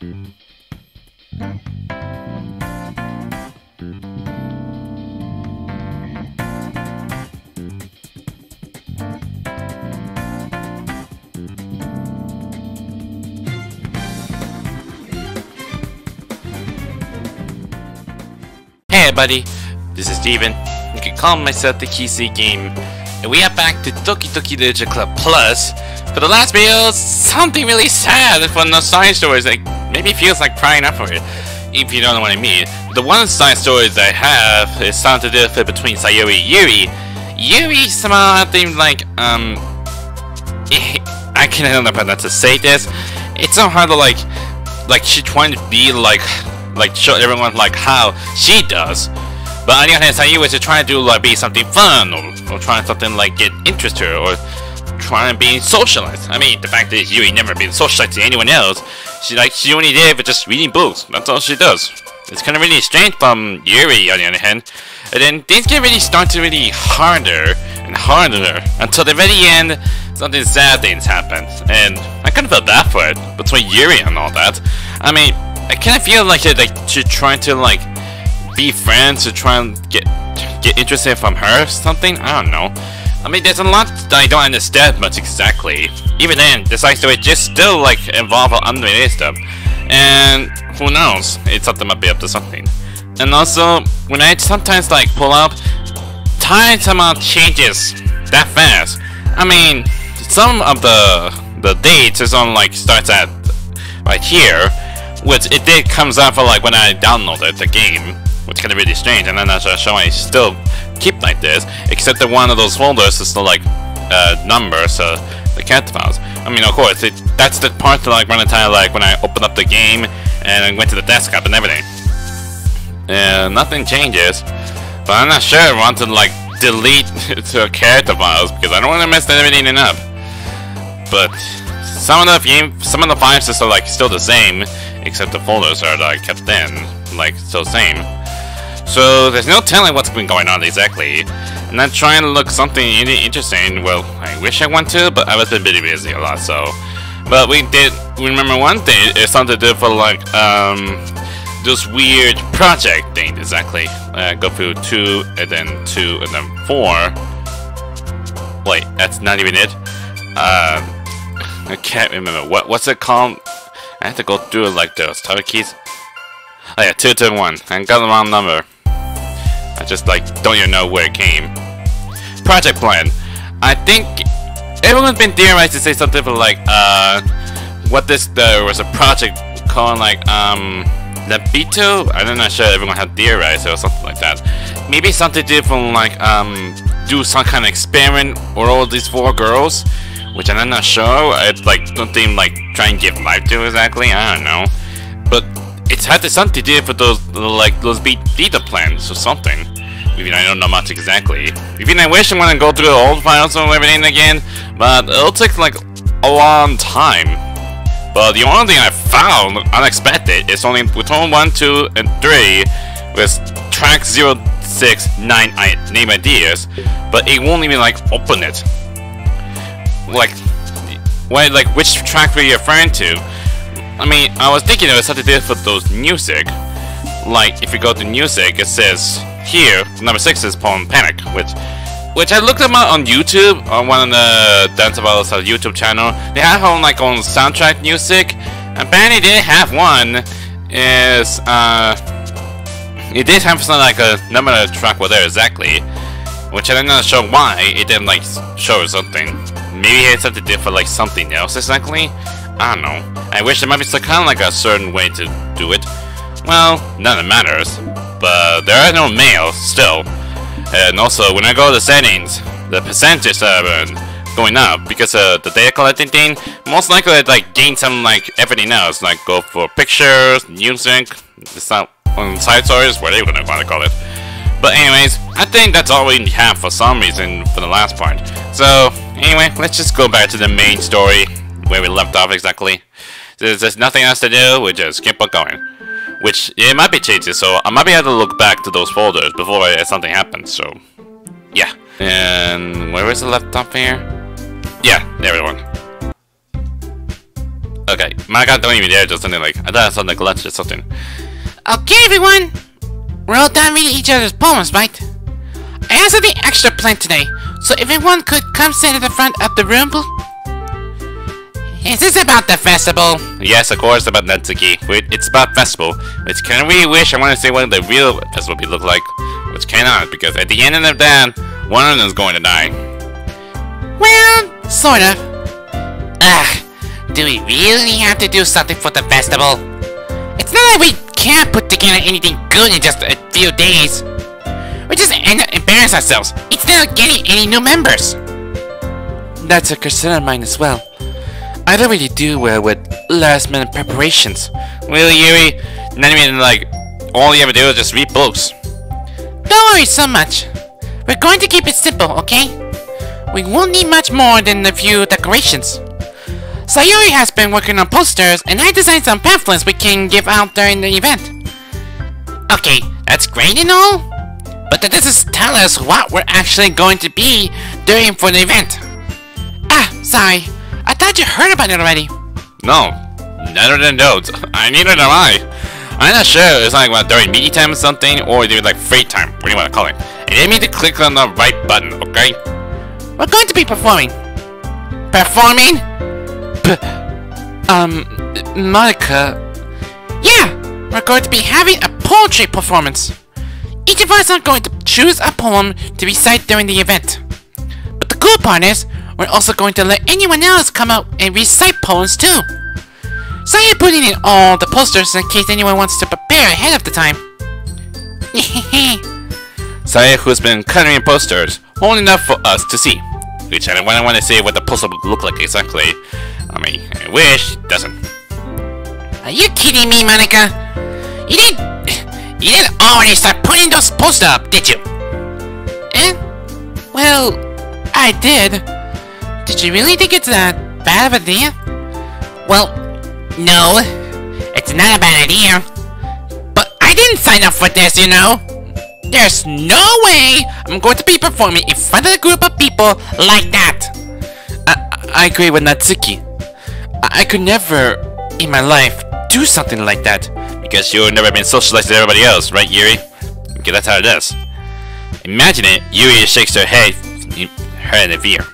Hey buddy, this is Steven. You can call myself the Key Seek Game. And we are back to Doki Doki Literature Club Plus. For the last video, something really sad from the side stories that maybe feels like crying up for it. If you don't know what I mean. The one side stories I have is something to do between Sayori and Yuri. Yuri somehow I like um I can't know how to say this. It's so hard to like like she trying to be like like show everyone like how she does. But on the other hand, Sayu is trying to do like be something fun or, or trying something like get interest her or trying to be socialized. I mean, the fact is Yui never been socialized to anyone else. She like she only did but just reading books. That's all she does. It's kind of really strange from Yuri on the other hand. And then things get really start to really harder and harder until the very end something sad things happen. And I kind of felt bad for it between Yuri and all that. I mean, I kind of feel like like she's trying to like be friends to try and get get interested from her or something. I don't know. I mean, there's a lot that I don't understand much exactly. Even then, the side story just still like involve unrelated stuff, and who knows? It's something might be up to something. And also, when I sometimes like pull up, time somehow changes that fast. I mean, some of the the dates is on like starts at right here which it did comes out for like when I downloaded the game, which kind of really strange, and then that's show I still keep like this, except that one of those folders is still like uh, numbers, uh, the cat files. I mean, of course, it, that's the part that like run the time like when I opened up the game and I went to the desktop and everything. And nothing changes, but I'm not sure I want to like delete to character files because I don't want to mess everything up. But some of the game, some of the files are like still the same, except the folders are like kept in, like still same. So there's no telling what's been going on exactly. I'm trying to look something interesting. Well, I wish I want to, but I was been really busy a lot, so. But we did remember one thing. It's something to do for like um this weird project thing exactly. Uh, go through two and then two and then four. Wait, that's not even it. Uh, I can't remember what what's it called. I have to go through it like those. Tower keys? Oh yeah, 221. I got the wrong number. I just like don't even know where it came. Project plan. I think everyone's been theorized to say something for like uh what this there was a project called like um the Labito? I'm not sure everyone had theorized or something like that. Maybe something different like um do some kind of experiment or all these four girls which I'm not sure. It's like something like try and give life to exactly. I don't know, it's had something to do with those like those beta plans or something. Even I don't know much exactly. Even I wish I want to go through the old files and everything again, but it'll take like a long time. But the only thing I found unexpected is only Plutone 1, 2, and 3 with track 0, 6, 9 name ideas, but it won't even like open it like, what, like, which track were you referring to? I mean, I was thinking was something do with those music. Like, if you go to music, it says here, number six is Poem Panic, which, which I looked them up on YouTube, on one of the Dance About YouTube channel. They have on, like, on soundtrack music. Apparently, they have one, is, uh, it did have something like a number of track were there exactly, which I'm not sure why it didn't, like, show something. Maybe it's something different for like something else exactly? I don't know. I wish there might be some kind of like a certain way to do it. Well, none of it matters. But there are no males still. And also, when I go to the settings, the percentages are going up because uh, the data collecting thing, most likely it like gain some like everything else, like go for pictures, music, it's not on side stories, whatever you want to call it. But anyways, I think that's all we have for some reason for the last part. So, anyway, let's just go back to the main story, where we left off exactly. There's, there's nothing else to do, we just keep on going. Which, it might be changes, so I might be able to look back to those folders before something happens, so... Yeah. And where is the left top here? Yeah, there we go. Okay, my god, don't even dare do something like, I thought I saw the lunch or something. Okay, everyone. We're all done reading each other's poems, right? I have something extra planned today, so if everyone could come sit at the front of the room. Is this about the festival? Yes, of course, about Natsuki. Wait, it's about festival, which can really wish I want to see what the real festival would look like, which cannot, because at the end of that, one of them is going to die. Well, sort of. Ugh, do we really have to do something for the festival? It's not like we can't put together anything good in just a few days. We just end up embarrass ourselves instead of getting any new members. That's a concern of mine as well. I don't really do well with last minute preparations. Really, Yuri? Not even like, all you ever do is just read books. Don't worry so much. We're going to keep it simple, okay? We won't need much more than a few decorations. Sayori has been working on posters, and I designed some pamphlets we can give out during the event. Okay, that's great and all, but that doesn't tell us what we're actually going to be doing for the event. Ah, sorry. I thought you heard about it already. No, neither than those. I neither am I. I'm not sure it's like what, during meeting time or something, or during like free time, what do you want to call it. And you need to click on the right button, okay? We're going to be performing. Performing? P um, Monika. Yeah, we're going to be having a poetry performance. Each of us are going to choose a poem to recite during the event. But the cool part is, we're also going to let anyone else come out and recite poems too. So you're putting in all the posters in case anyone wants to prepare ahead of the time. Saya who's been coloring posters, long enough for us to see. Which I don't want to say what the poster would look like exactly. I mean, I wish it doesn't. Are you kidding me, Monika? You didn't... You didn't already start putting those posters up, did you? Eh? Well, I did. Did you really think it's that bad of idea? Well, no. It's not a bad idea. But I didn't sign up for this, you know? There's no way I'm going to be performing in front of a group of people like that. I, I agree with Natsuki. I, I could never, in my life, do something like that. Because you've never been socialized with everybody else, right, Yuri? Okay, that's how it is. Imagine it, Yuri shakes her head, her in the fear.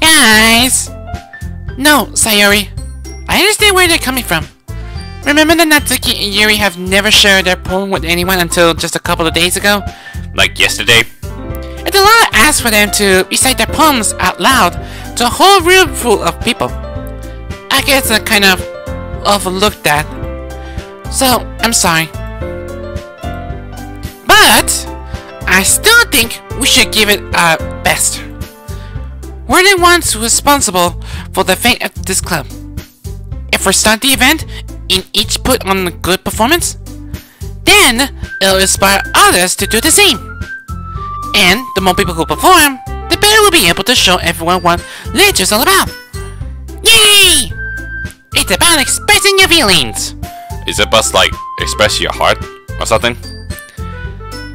Guys! No, Sayori. I understand where they're coming from. Remember that Natsuki and Yuri have never shared their poem with anyone until just a couple of days ago? Like yesterday? It's a lot to ask for them to recite their poems out loud to a whole room full of people. I guess I kind of overlooked that. So, I'm sorry. But, I still think we should give it our best. We're the ones responsible for the fate of this club. If we start the event and each put on a good performance, then it'll inspire others to do the same. And the more people who perform, the better we'll be able to show everyone what literature's all about. Yay! It's about expressing your feelings. Is it best like express your heart or something?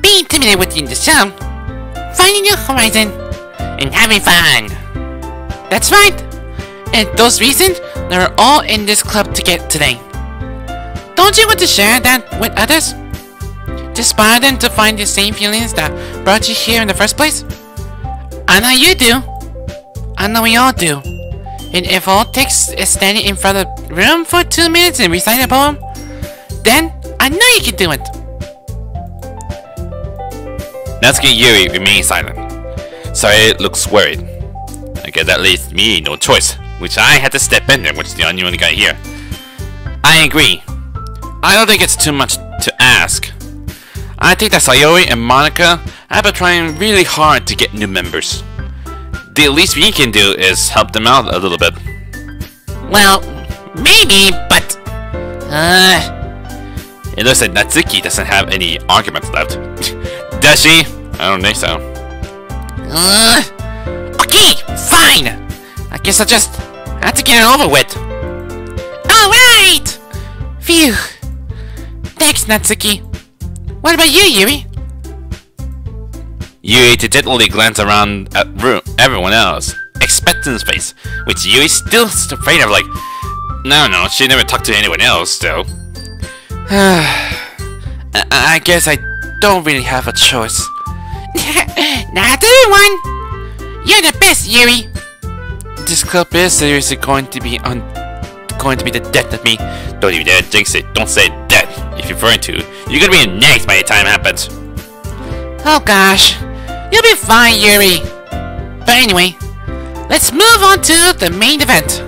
Be intimidated within the show, finding your horizon, and having fun. That's right. And those reasons, they're all in this club to get today. Don't you want to share that with others? Inspire them to find the same feelings that brought you here in the first place? I know you do. I know we all do. And if all it takes is standing in front of the room for two minutes and recite a poem, then I know you can do it. Natsuki Yuri remains silent. Sae looks worried. I guess that leaves me no choice, which I had to step in there, which is the only one guy here. I agree. I don't think it's too much to ask. I think that Sayori and Monika have been trying really hard to get new members. The least we can do is help them out a little bit. Well, maybe, but... Uh... It looks like Natsuki doesn't have any arguments left. Does she? I don't think so. Uh... Okay, fine! I guess I'll just had to get it over with. Alright! Phew. Thanks, Natsuki. What about you, Yuri? Yuri gently glance around at room, everyone else, expectant face, which Yuri's still afraid of, like, No, no, she never talked to anyone else, though. I, I guess I don't really have a choice. Not everyone! You're the best, Yuri! This club is seriously going to be on going to be the death of me. Don't even dare jinx it. Don't say death if you're referring to. You're gonna be next by the time it happens. Oh gosh. You'll be fine, Yuri. But anyway, let's move on to the main event.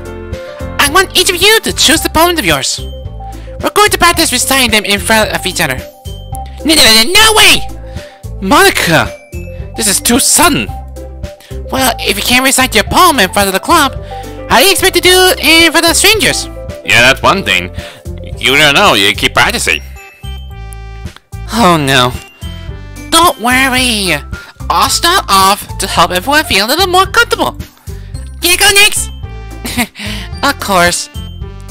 I want each of you to choose the opponent of yours. We're going to practice reciting them in front of each other. No, no, no, no way! Monika! This is too sudden! Well, if you can't recite your poem in front of the club, how do you expect to do it in front of strangers? Yeah, that's one thing. You don't know, you keep practicing. Oh no. Don't worry. I'll start off to help everyone feel a little more comfortable. Can I go next? of course.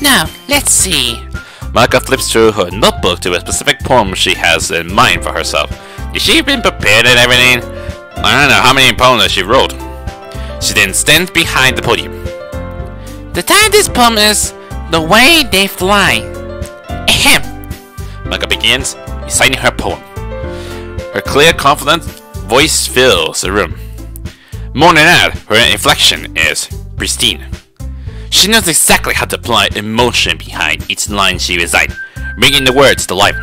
Now, let's see. Monika flips through her notebook to a specific poem she has in mind for herself. Is she even prepared and everything? I don't know how many poems she wrote. She then stands behind the podium. The title of this poem is The Way They Fly. Ahem. Monika begins reciting her poem. Her clear, confident voice fills the room. More than that, her inflection is pristine. She knows exactly how to apply emotion behind each line she recites, bringing the words to life.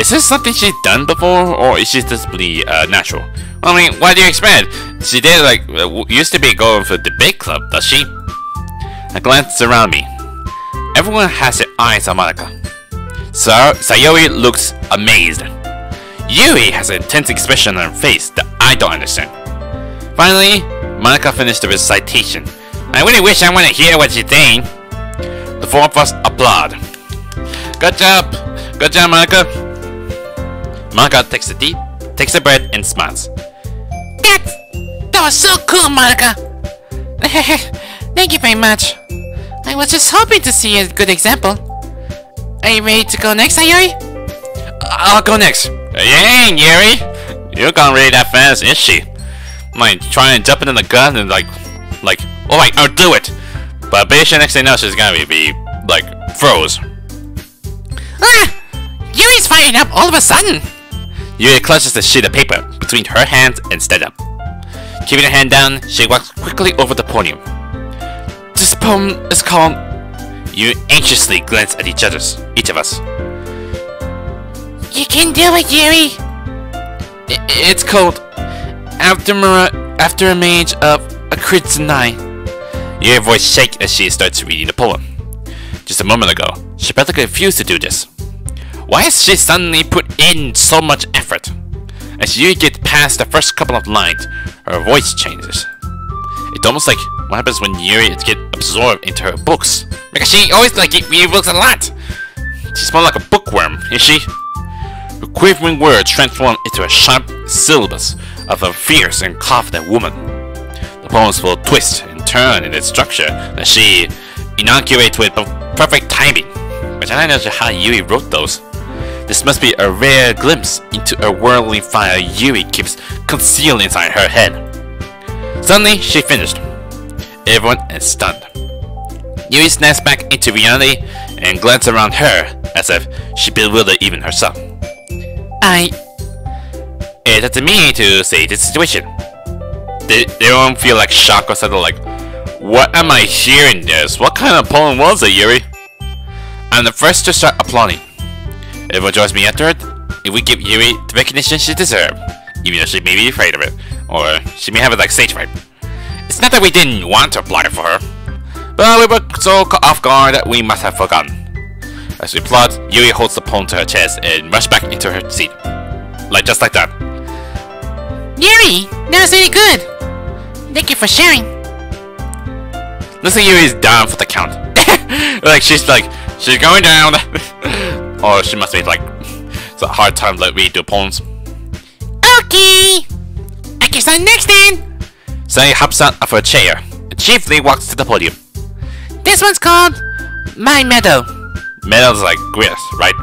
Is this something she's done before, or is she just really uh, natural? I mean, why do you expect? She did like uh, used to be going for the big club, does she? I glance around me. Everyone has their eyes on Monika. So Sayori looks amazed. Yuri has an intense expression on her face that I don't understand. Finally, Monika finished the recitation. I really wish I want to hear what she's saying. The four of us applaud. Good job! Good job, Monika! Monika takes a deep, takes a breath, and smiles. That, was so cool, Monika! Thank you very much. I was just hoping to see a good example. Are you ready to go next, Sayori? I'll go next. Yang, Yuri! You're gone really that fast, is she? Like, trying to jump into the gun and like, like, alright, I'll do it! But Beisha next thing you know, she's gonna be, be like, froze. Ah! Yuri's firing up all of a sudden! Yuri clutches the sheet of paper between her hands and stands up. Keeping her hand down, she walks quickly over the podium. This poem is called... You anxiously glance at each other's, each of us. You can do it, Yuri! It's called After, After a Mage of a Crimson Eye. Your voice shakes as she starts reading the poem. Just a moment ago, she practically refused to do this. Why has she suddenly put in so much effort? As you get past the first couple of lines, her voice changes. It's almost like what happens when Yuri gets absorbed into her books. Because she always like read books a lot. She's more like a bookworm, is she? Her quivering words transform into a sharp syllabus of a fierce and confident woman. The poems will twist and turn in its structure that she inaugurates with perfect timing. But I don't know how Yuri wrote those. This must be a rare glimpse into a worldly fire Yuri keeps concealed inside her head. Suddenly, she finished. Everyone is stunned. Yuri snaps back into reality and glances around her as if she bewildered even herself. I... It's up to me to say the situation. They, they don't feel like shock or something like, What am I hearing this? What kind of poem was it, Yuri? I'm the first to start applauding. Everyone joins me after it. If we give Yuri the recognition she deserves, even though she may be afraid of it, or she may have it like stage fright. It's not that we didn't want to apply for her, but we were so caught off guard that we must have forgotten. As we applaud, Yuri holds the poem to her chest and rushes back into her seat. Like just like that. Yuri, that was really good! Thank you for sharing. Looks like Yuri's down for the count. like she's like she's going down. or she must be like it's a hard time like read the poems. Okay! I guess I'm next then! Say hops out of her chair and chiefly walks to the podium. This one's called My Meadow. Meadows like grass, right?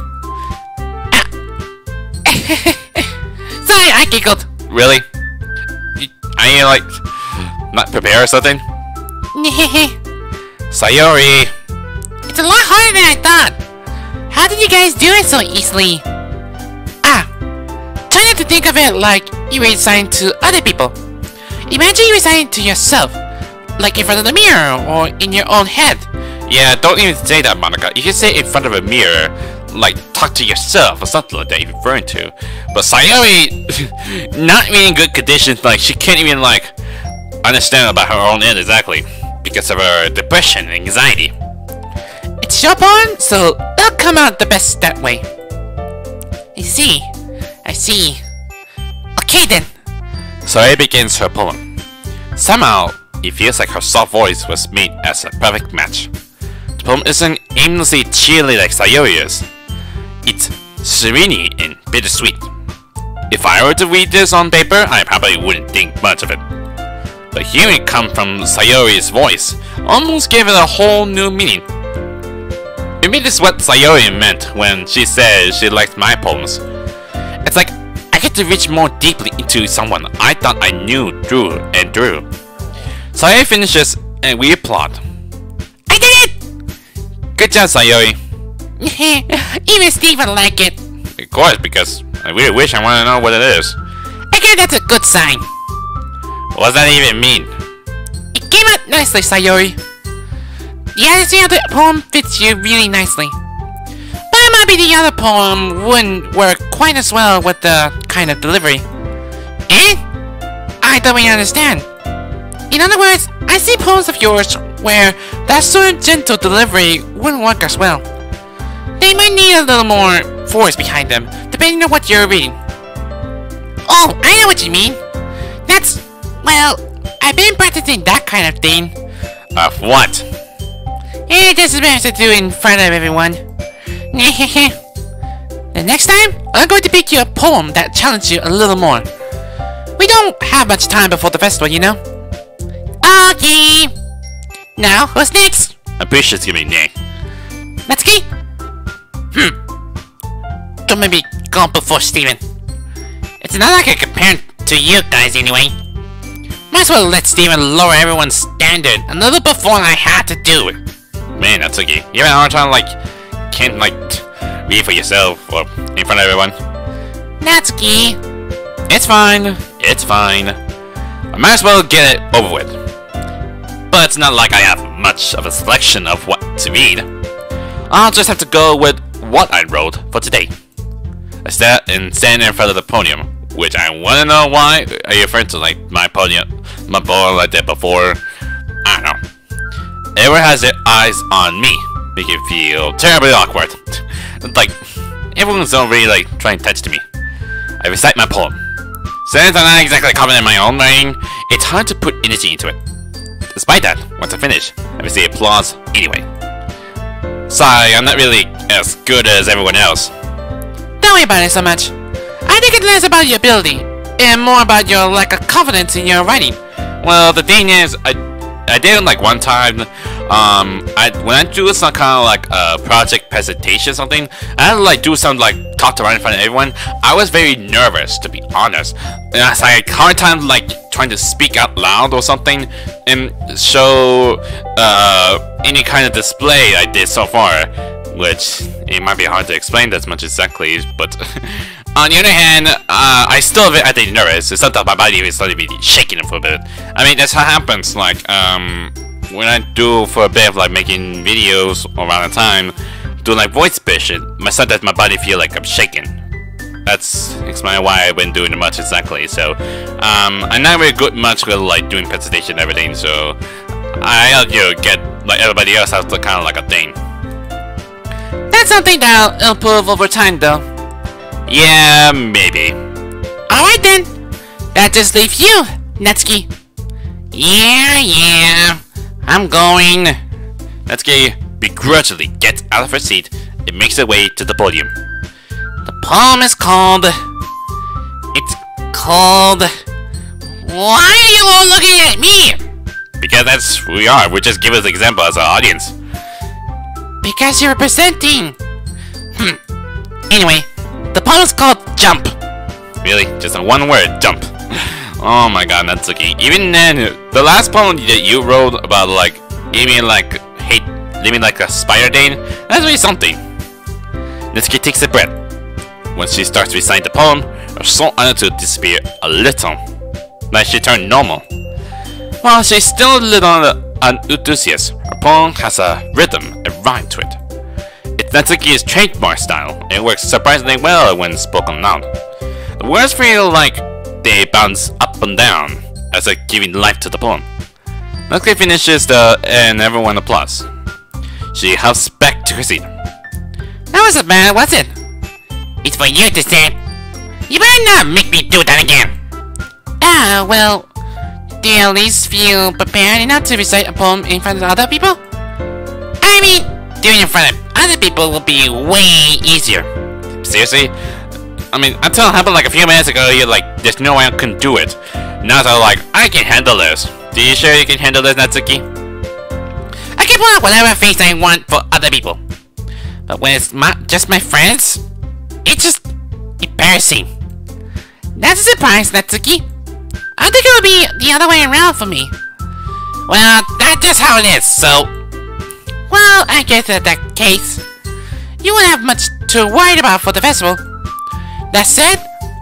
Sorry, I giggled. Really? Are you like not prepared or something? Sayori! it's a lot harder than I thought. How did you guys do it so easily? Ah, try not to think of it like you were reciting to other people. Imagine you reciting to yourself, like in front of the mirror or in your own head. Yeah, don't even say that, Monika. You can say in front of a mirror, like talk to yourself or something like that you're referring to. But Sayori, not really in good condition. Like she can't even like understand about her own end exactly because of her depression and anxiety. It's your porn, so they'll come out the best that way. I see. I see. Okay then. Sayori begins her poem. Somehow, it feels like her soft voice was made as a perfect match. The poem isn't aimlessly cheerly like Sayori's. It's serene and bittersweet. If I were to read this on paper, I probably wouldn't think much of it. But hearing it come from Sayori's voice almost gave it a whole new meaning. Maybe this is what Sayori meant when she said she liked my poems. It's like I get to reach more deeply into someone I thought I knew through and through. Sayori finishes and we applaud. I did it! Good job, Sayori. Even Steven would like it. Of course, because I really wish I want to know what it is. I guess that's a good sign. What does that even mean? It came out nicely, Sayori. The of the poem fits you really nicely. But it might be the other poem wouldn't work quite as well with the kind of delivery. Eh? I don't really understand. In other words, I see poems of yours where that sort of gentle delivery wouldn't work as well. They might need a little more force behind them, depending on what you're reading. Oh, I know what you mean. That's, well, I've been practicing that kind of thing. Of what? Eh, this is better to do in front of everyone. the next time, I'm going to pick you a poem that challenges you a little more. We don't have much time before the festival, you know? Okay. Now, who's next? I'm pretty sure it's gonna be Nay. Natsuki? Hmm. Don't maybe go before Steven. It's not like I compare to you guys anyway. Might as well let Steven lower everyone's standard a little before I had to do it. Man, that's okay. You have a hard time, like, can't, like, read for yourself or in front of everyone. Natsuki. It's fine. It's fine. I might as well get it over with. But it's not like I have much of a selection of what to read. I'll just have to go with what I wrote for today. I stand and stand in front of the podium, which I want to know why. Are you referring to like my podium, my board like that before? I don't know. Everyone has their eyes on me, make it feel terribly awkward. like everyone's really like trying to touch to me. I recite my poem. Since I'm not exactly confident in my own writing, it's hard to put energy into it. Despite that, once I finish, I receive applause anyway. Sorry, I'm not really as good as everyone else. Don't worry about it so much. I think it's less about your ability and more about your lack of confidence in your writing. Well, the thing is, I I did it like one time. Um, I when I do some kind of like a project presentation or something, I had to like do some like talk around in front of everyone. I was very nervous to be honest, and I was like hard time like trying to speak out loud or something and show uh any kind of display I did so far, which it might be hard to explain as much exactly, but. On the other hand, uh, I still I think nervous. It's not that my body is starting to be shaking a bit. I mean, that's how it happens. Like, um, when I do for a bit of like making videos around the time, doing like voice pitch, it my that my body feel like I'm shaking. That's explain why I've been doing it much exactly. So, um, I'm not very good much with like doing presentation and everything. So, I you know, get like everybody else has to kind of like a thing. That's something that'll improve over time, though. Yeah, maybe. Alright then. That just leaves you, Natsuki. Yeah, yeah. I'm going. Natsuki begrudgingly gets out of her seat and makes her way to the podium. The poem is called... It's called... Why are you all looking at me? Because that's who we are. We just give us an example as our audience. Because you're presenting. Hmm. Anyway, the poem is called Jump. Really? Just a one word, jump. oh my god, Natsuki. Even then, the last poem that you wrote about like, even like hate living like a spider Dane, that's really something. Natsuki takes a breath. When she starts to recite the poem, her soul attitude disappears a little, like she turned normal. While she's still a little an enthusiast, her poem has a rhythm, a rhyme to it. It's Natsuki's trademark style, it works surprisingly well when spoken loud. The words feel like they bounce up and down, as if giving life to the poem. Natsuki finishes the and everyone applauds. She hops back to her seat. That wasn't bad, was it? It's for you to say. You better not make me do that again. Ah, well, do you at least feel prepared enough to recite a poem in front of other people? I mean, doing it in front of other people will be way easier. Seriously? I mean, until it happened like a few minutes ago, you're like, there's no way I can do it. Now they're like, I can handle this. Do you sure you can handle this, Natsuki? I can put up whatever face I want for other people. But when it's my, just my friends, it's just embarrassing. That's a surprise, Natsuki. I think it would be the other way around for me. Well, that's just how it is, so... Well, I guess in that case, you won't have much to worry about for the festival. That said,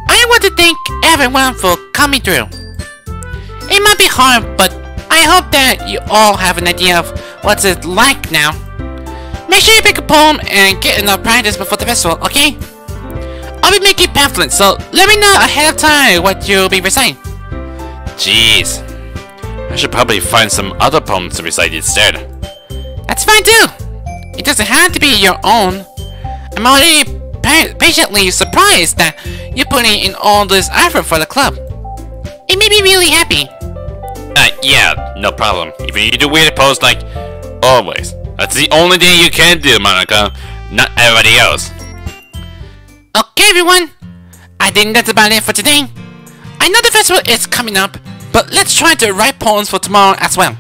I want to thank everyone for coming through. It might be hard, but I hope that you all have an idea of what's it like now. Make sure you pick a poem and get enough practice before the festival, okay? I'll be making pamphlets, so let me know ahead of time what you'll be reciting. Jeez. I should probably find some other poems to recite instead. That's fine too. It doesn't have to be your own. I'm already pa patiently surprised that you're putting in all this effort for the club. It made me really happy. Uh, yeah, no problem. If you do weird posts like always, that's the only thing you can do, Monika. Not everybody else. Okay, everyone. I think that's about it for today. I know the festival is coming up, but let's try to write poems for tomorrow as well.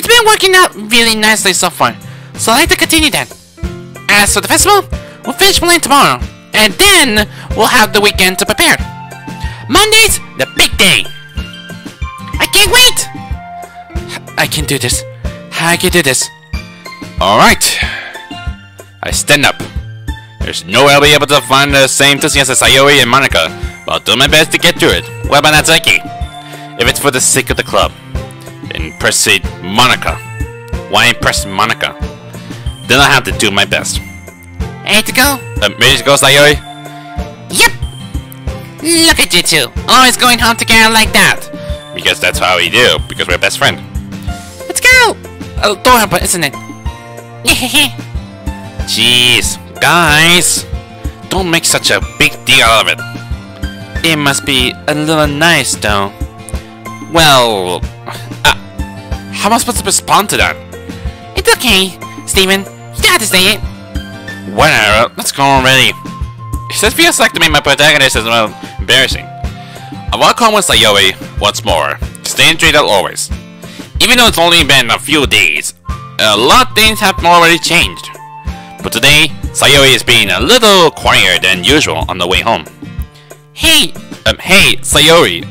It's been working out really nicely so far, so I'd like to continue that. As for the festival, we'll finish playing tomorrow, and then we'll have the weekend to prepare. Monday's the big day. I can't wait! I can do this. I can do this. Alright. I stand up. There's no way I'll be able to find the same enthusiasm as Sayori and Monika, but I'll do my best to get through it. What about Natsuki? If it's for the sake of the club, impress Monika. Why I impress Monika? Then I have to do my best. Ready to go? Uh, ready to go, Sayori? Yep! Look at you two, always going home together like that. Because that's how we do, because we're best friends. Let's go! Adorable, isn't it? Jeez, guys! Don't make such a big deal of it. It must be a little nice, though. Well, how am I supposed to respond to that? It's okay, Steven. You don't have to say it. Whatever, let's go already. It just feels like to me my protagonist is well embarrassing. I walk home with Sayori once more, staying straight as always. Even though it's only been a few days, a lot of things have already changed. But today, Sayori is being a little quieter than usual on the way home. Hey! Um, hey, Sayori.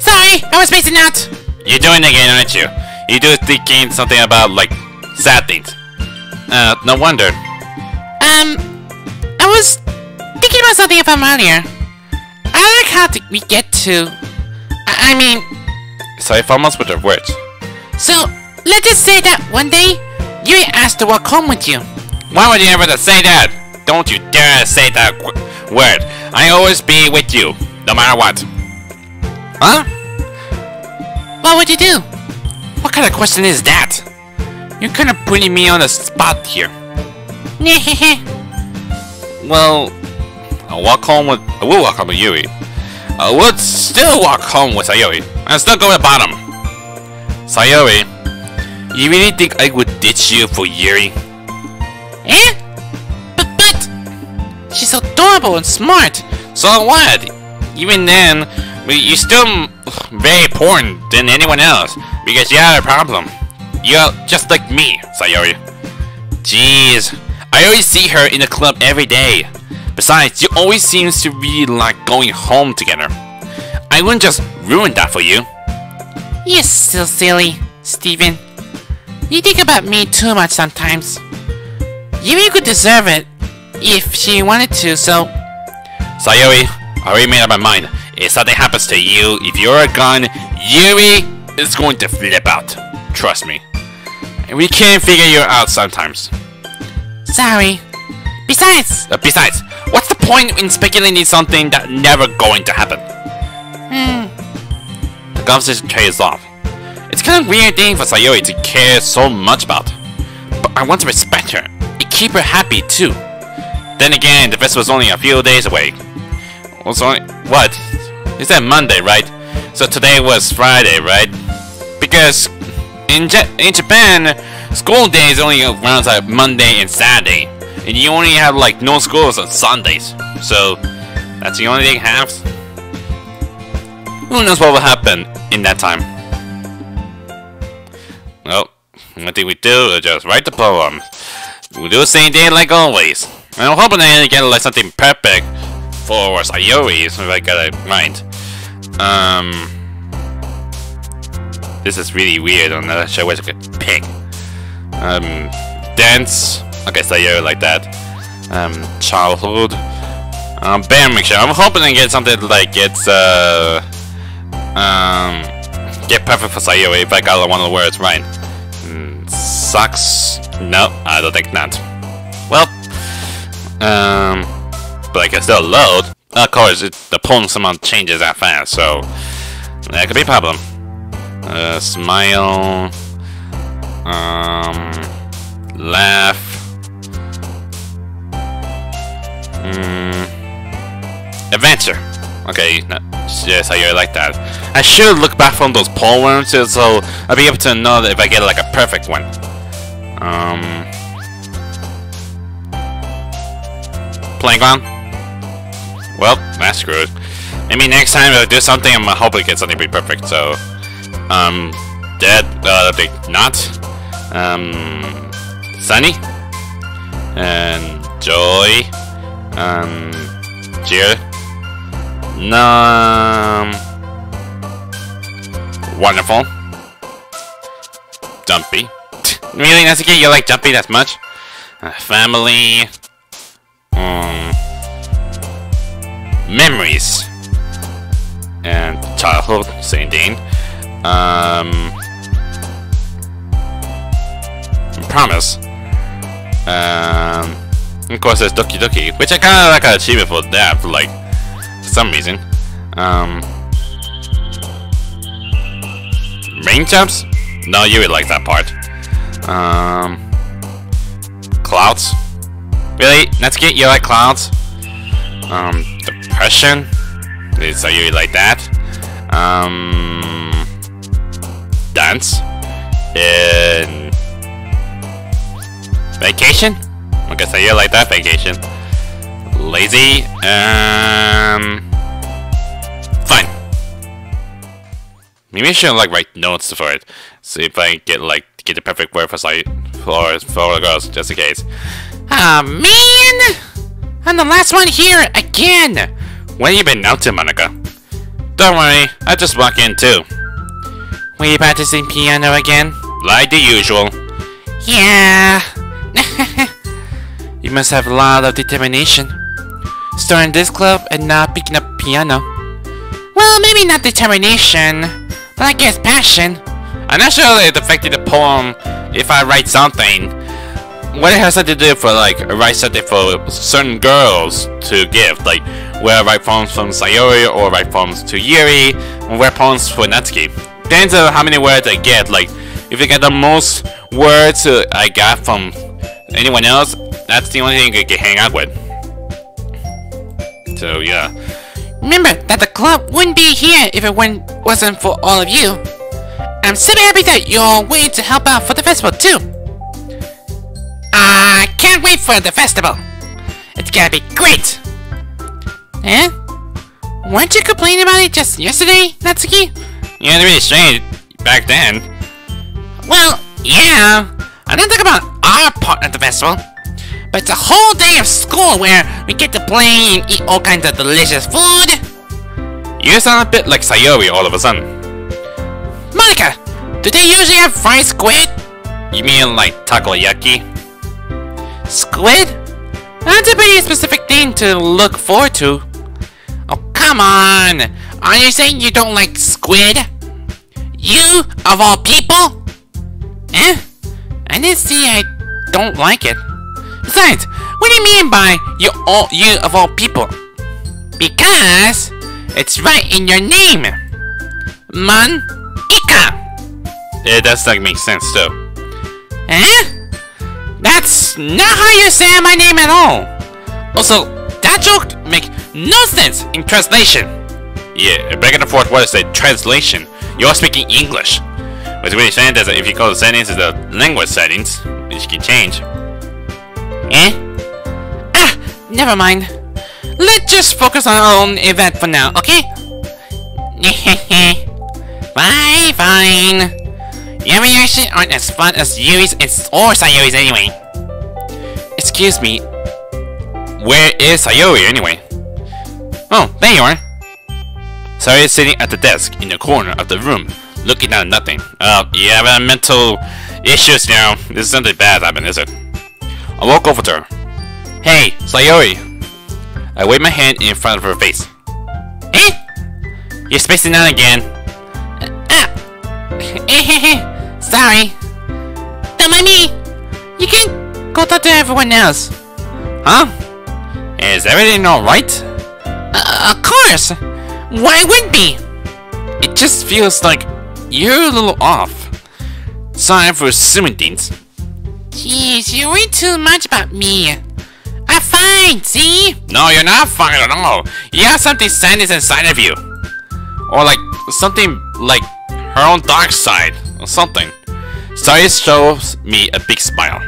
Sorry, I was spacing out! You're doing it again, aren't you? You do thinking something about, like, sad things. Uh, no wonder. Um, I was thinking about something from earlier. I like how we get to... I, I mean... Sorry, almost with her words. So, let's just say that one day, Yuri asked to walk home with you. Why would you ever say that? Don't you dare say that word. I always be with you, no matter what. Huh? What would you do? What kind of question is that? You're kind of putting me on the spot here. well, I'll walk home with. I will walk home with Yuri. I would still walk home with Sayori. and still go at bottom. Sayori, you really think I would ditch you for Yuri? Eh? But, but... She's so adorable and smart. So what? Even then, you're still very important than anyone else because you have a problem. You're just like me, Sayori. Jeez, I always see her in the club every day. Besides, you always seems to be like going home together. I wouldn't just ruin that for you. You're so silly, Steven. You think about me too much sometimes. Yuri could deserve it if she wanted to, so Sayori, I already made up my mind. If something happens to you, if you're a gun, Yuri is going to flip out. Trust me. And we can't figure you out sometimes. sorry. Besides, Uh, besides, what's the point in speculating something that's never going to happen? Hmm. The conversation trails off. It's kind of weird thing for Sayori to care so much about. But I want to respect her and keep her happy too. Then again, the festival was only a few days away. Was only what? Is that Monday, right? So today was Friday, right? Because in in Japan, school days only runs like Monday and Saturday, and you only have like no schools on Sundays. So that's the only thing you have. Who knows what will happen in that time? Well, one thing we do just write the poem. We do the same thing like always. I'm hoping I get like something perfect for Sayori if I get it right. Um, this is really weird. Not sure what I could pick. Um, dance. Okay, Sayori like that. Um, childhood. Um, band mixture. I'm hoping to get something like it's uh, um, get perfect for Sayori if I got one of the words right. Mm, sucks. No, I don't think not. Well, um, but I can still load. Of course, it, the poem somehow changes that fast, so that could be a problem. Uh, smile. Um, laugh. Mm, adventure. Okay, yes, I like that. I should look back from those poems worms, so I'll be able to know if I get like a perfect one. Um, playground. Well, that's screwed. Maybe next time I'll do something, I'm hoping to get something pretty perfect. So, um, dead, uh, big not, um, sunny, and joy, um, cheer, um, wonderful, dumpy. really, Natsuki, you like dumpy that much? Uh, family, um, memories, and childhood, same thing. Um, promise. Um, of course, there's Doki Doki, which I kind of like an achievement for that, for like, some reason. Um, rain jumps? No, you would like that part. Um, clouds? Really? Natsuki, you like clouds? Um, depression? That you like that? Um, dance? And vacation? Okay, so you like that vacation. Lazy? Um, fine. Maybe I should like write notes for it. See if I get like get the perfect word for site for for the girls, just in case. Ah man! I'm the last one here again! When you been out to, Monika? Don't worry, I just walk in too. Were you practicing piano again? Like the usual. Yeah. you must have a lot of determination. Starting this club and now picking up piano. Well, maybe not determination, but I guess passion. I'm not sure it affected the poem if I write something. What it has to do for like write something for certain girls to give, like where I write poems from Sayori or write poems to Yuri, or write poems for Natsuki. Depends on how many words I get. Like if I get the most words I got from anyone else, that's the only thing I can hang out with. So yeah. Remember that the club wouldn't be here if it wasn't for all of you. I'm super happy that you're willing to help out for the festival too. I can't wait for the festival. It's gonna be great. Eh? Weren't you complaining about it just yesterday, Natsuki? Yeah, it's really strange back then. Well, yeah. I'm not talking about our part of the festival. But it's a whole day of school where we get to play and eat all kinds of delicious food. You sound a bit like Sayori all of a sudden. Monika, do they usually have fried squid? You mean like takoyaki? Squid? That's a pretty specific thing to look forward to. Oh, come on! Are you saying you don't like squid? You, of all people? Eh? I didn't see I don't like it. Besides, what do you mean by you all you of all people? Because it's right in your name. Man Ika. It does not make sense though. Eh? That's not how you say my name at all. Also, that joke make no sense in translation. Yeah, back and forth, what is the translation? You're speaking English. What's really saying is that if you call the settings to the language settings, which can change. Eh? Ah, never mind. Let's just focus on our own event for now, okay? Bye, fine. Your reactions aren't as fun as Yuri's or Sayori's anyway. Excuse me, where is Sayori anyway? Oh, there you are. Sayori is sitting at the desk in the corner of the room, looking at nothing. Oh, you have mental issues now. This is something bad happened, is it? I walk over to her. Hey, Sayori! I wave my hand in front of her face. Eh? You're spacing out again. Uh, ah! Eh, eh, eh. Sorry. Don't mind me. You can go talk to everyone else. Huh? Is everything alright? Uh, of course. Why wouldn't be? It just feels like you're a little off. Sorry for assuming things. Jeez, you worry too much about me. I'm fine, see? No, you're not fine at all. You have something sadness inside of you. Or like, something like her own dark side, or something. Sorry shows me a big smile.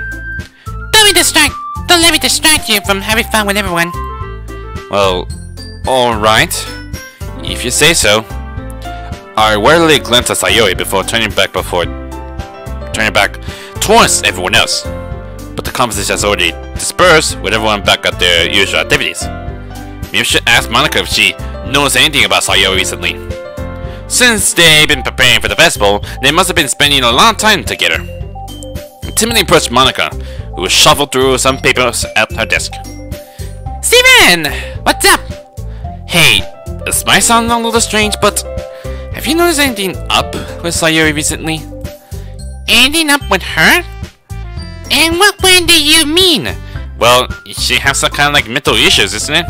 Don't be distract. Don't let me distract you from having fun with everyone. Well, alright. If you say so. I warily glanced at Sayori before turning back before turning back towards everyone else. But the conversation has already dispersed with everyone back at their usual activities. Maybe I should ask Monika if she knows anything about Sayori recently. Since they've been preparing for the festival, they must have been spending a lot of time together. I timidly approached Monika, who shuffled through some papers at her desk. Steven! What's up? Hey, this might sound a little strange, but have you noticed anything up with Sayori recently? Ending up with her? In what way do you mean? Well, she has some kind of like mental issues, isn't it?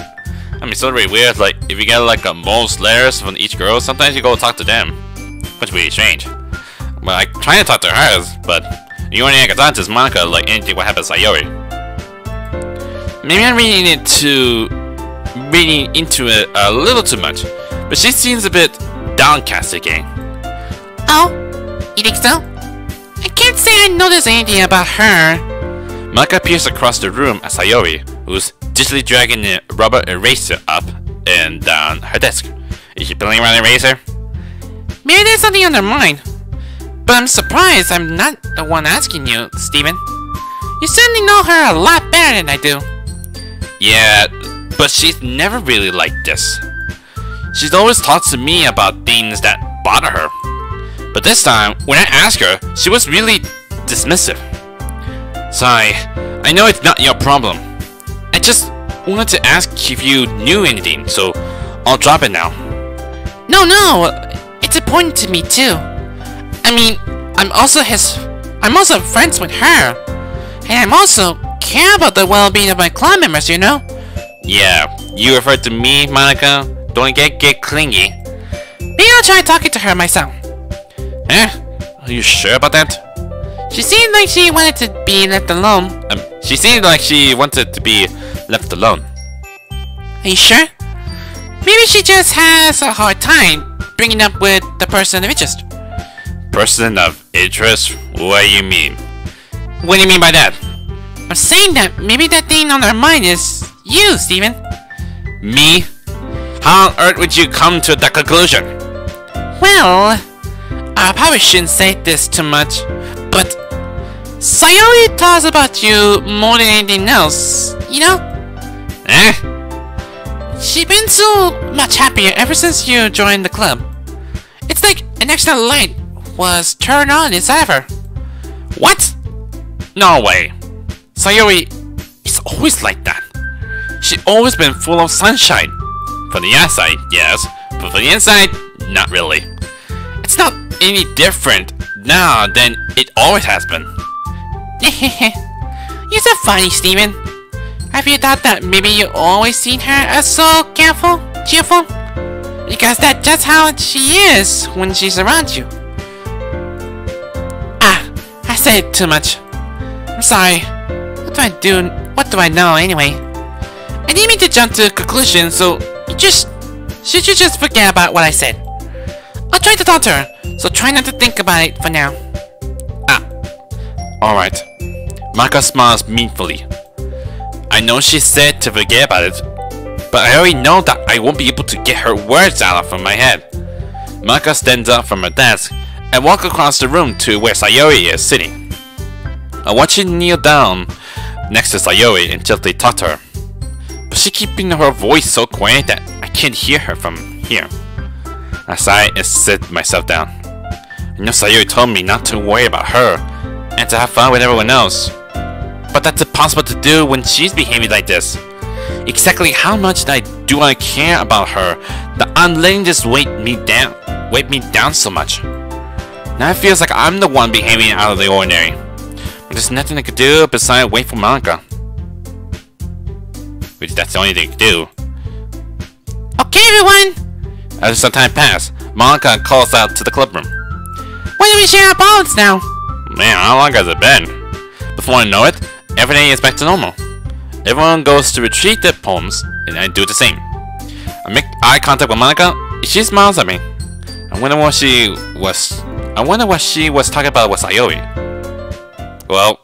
I mean, it's of really weird. Like, if you get like a most letters from each girl, sometimes you go talk to them, which is really strange. But I try to talk to hers, but you only can talk to Monika. Like anything what happens to Sayori. Maybe I'm reading it too, reading into it a little too much, but she seems a bit downcast again. Oh, you think so? I can't say I noticed anything about her. Monika peers across the room at Sayori, who's digitally dragging a rubber eraser up and down her desk. Is she playing around the eraser? Maybe there's something on her mind. But I'm surprised I'm not the one asking you, Steven. You certainly know her a lot better than I do. Yeah, but she's never really like this. She's always talked to me about things that bother her. But this time, when I asked her, she was really dismissive. Sorry, I know it's not your problem. I just wanted to ask if you knew anything, so I'll drop it now. No, no, it's important to me too. I mean, I'm also his. I'm also friends with her, and I'm also care about the well-being of my club members. You know. Yeah, you referred to me, Monika. Don't get get clingy. Maybe I'll try talking to her myself. Eh? Are you sure about that? She seemed like she wanted to be left alone. Um, she seemed like she wanted to be left alone. Are you sure? Maybe she just has a hard time bringing up with the person of interest. Person of interest? What do you mean? What do you mean by that? I'm saying that maybe that thing on her mind is you, Steven. Me? How on earth would you come to that conclusion? Well, I probably shouldn't say this too much, but Sayori talks about you more than anything else, you know? Eh? She's been so much happier ever since you joined the club. It's like an extra light was turned on inside her. What? No way. Sayori is always like that. She's always been full of sunshine. From the outside, yes, but from the inside, not really. It's not any different now than it always has been. You're so funny, Steven. Have you thought that maybe you always seen her as so careful, cheerful? Because that's just how she is when she's around you. Ah, I said too much. I'm sorry. What do I do? What do I know anyway? I didn't mean to jump to a conclusion, so you just... Should you just forget about what I said? I'll try to talk to her, so try not to think about it for now. Ah, alright. Monika smiles meaningfully. I know she said to forget about it, but I already know that I won't be able to get her words out of my head. Monika stands up from her desk and walks across the room to where Sayori is sitting. I watch her kneel down next to Sayori gently talk to her. But she keeping her voice so quiet that I can't hear her from here. I sigh and sit myself down. I know Sayori told me not to worry about her and to have fun with everyone else. But that's impossible to do when she's behaving like this. Exactly how much I do I care about her that I'm letting this weight me down weight me down so much. Now it feels like I'm the one behaving out of the ordinary. But there's nothing I could do besides wait for Monika. Which that's the only thing I could do. Okay, everyone! As some time passed, Monika calls out to the club room. Why don't we share our balls now? Man, how long has it been? Before I know it, everything is back to normal. Everyone goes to retrieve their poems, and I do the same. I make eye contact with Monika, she smiles at me. I wonder what she was. I wonder what she was talking about with Sayori. Well,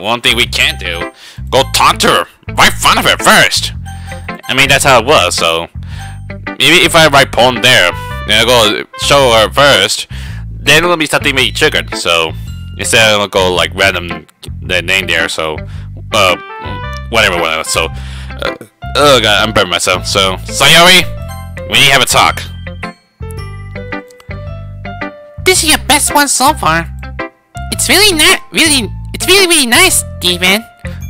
one thing we can't do: go talk to her, right in front of her first. I mean, that's how it was. So maybe if I write poem there, and I go show her first, then it'll be something maybe triggered. So instead, I'll go like random the name there. So uh, whatever, whatever. So, uh, oh god, I'm burning myself. So, Sayori, we need to have a talk. This is your best one so far. It's really not really. It's really really nice, Steven.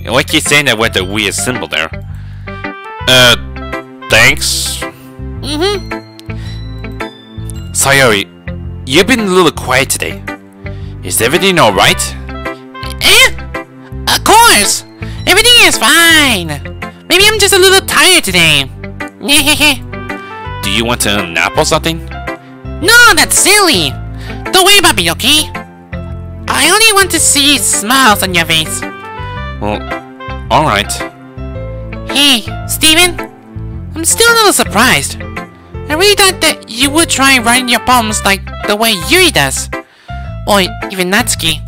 Like you saying that with the weird symbol there. Uh, thanks. Mm-hmm. Sayori, you've been a little quiet today. Is everything alright? Eh? Of course. Everything is fine. Maybe I'm just a little tired today. Do you want to nap or something? no, that's silly. Don't worry about me, okay? I only want to see smiles on your face. Well, alright. Hey, Steven. I'm still a little surprised. I really thought that you would try writing your poems like the way Yuri does. Or even Natsuki.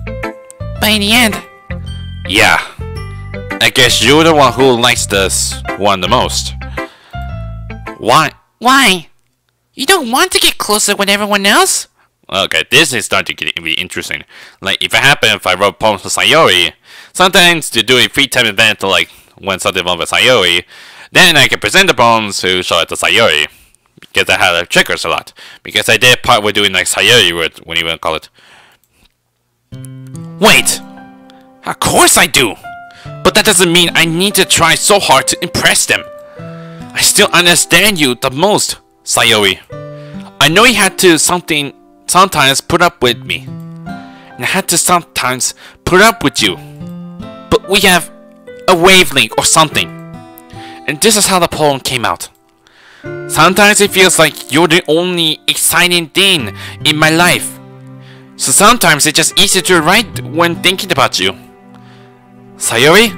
But in the end, Yeah. I guess you're the one who likes this one the most. Why? why? You don't want to get closer with everyone else? Okay, this is starting to get really interesting. Like, if it happened if I wrote poems for Sayori, sometimes to do a free time event, like when something involves Sayori, then I can present the poems to show it to Sayori. Because I had triggers a lot. Because I did part with doing like Sayori word, when you want to call it. Wait! Of course I do! But that doesn't mean I need to try so hard to impress them. I still understand you the most, Sayori. I know you had to something sometimes put up with me. And I had to sometimes put up with you. But we have a wavelength or something. And this is how the poem came out. Sometimes it feels like you're the only exciting thing in my life. So sometimes it's just easier to write when thinking about you. Sayori?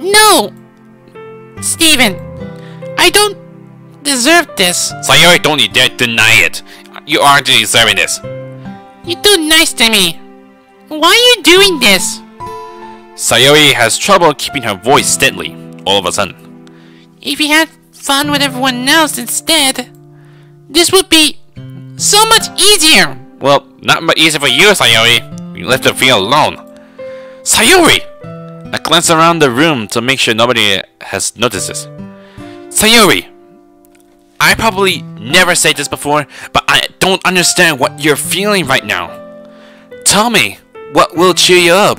No! Steven, I don't deserve this. Sayori, don't you dare deny it. You aren't deserving this. You're too nice to me. Why are you doing this? Sayori has trouble keeping her voice steadily, all of a sudden. If you had fun with everyone else instead, this would be so much easier. Well, not much easier for you, Sayori. You left her feel alone. Sayori! I glance around the room to make sure nobody has noticed this. Sayori! I probably never said this before, but I don't understand what you're feeling right now. Tell me, What will cheer you up?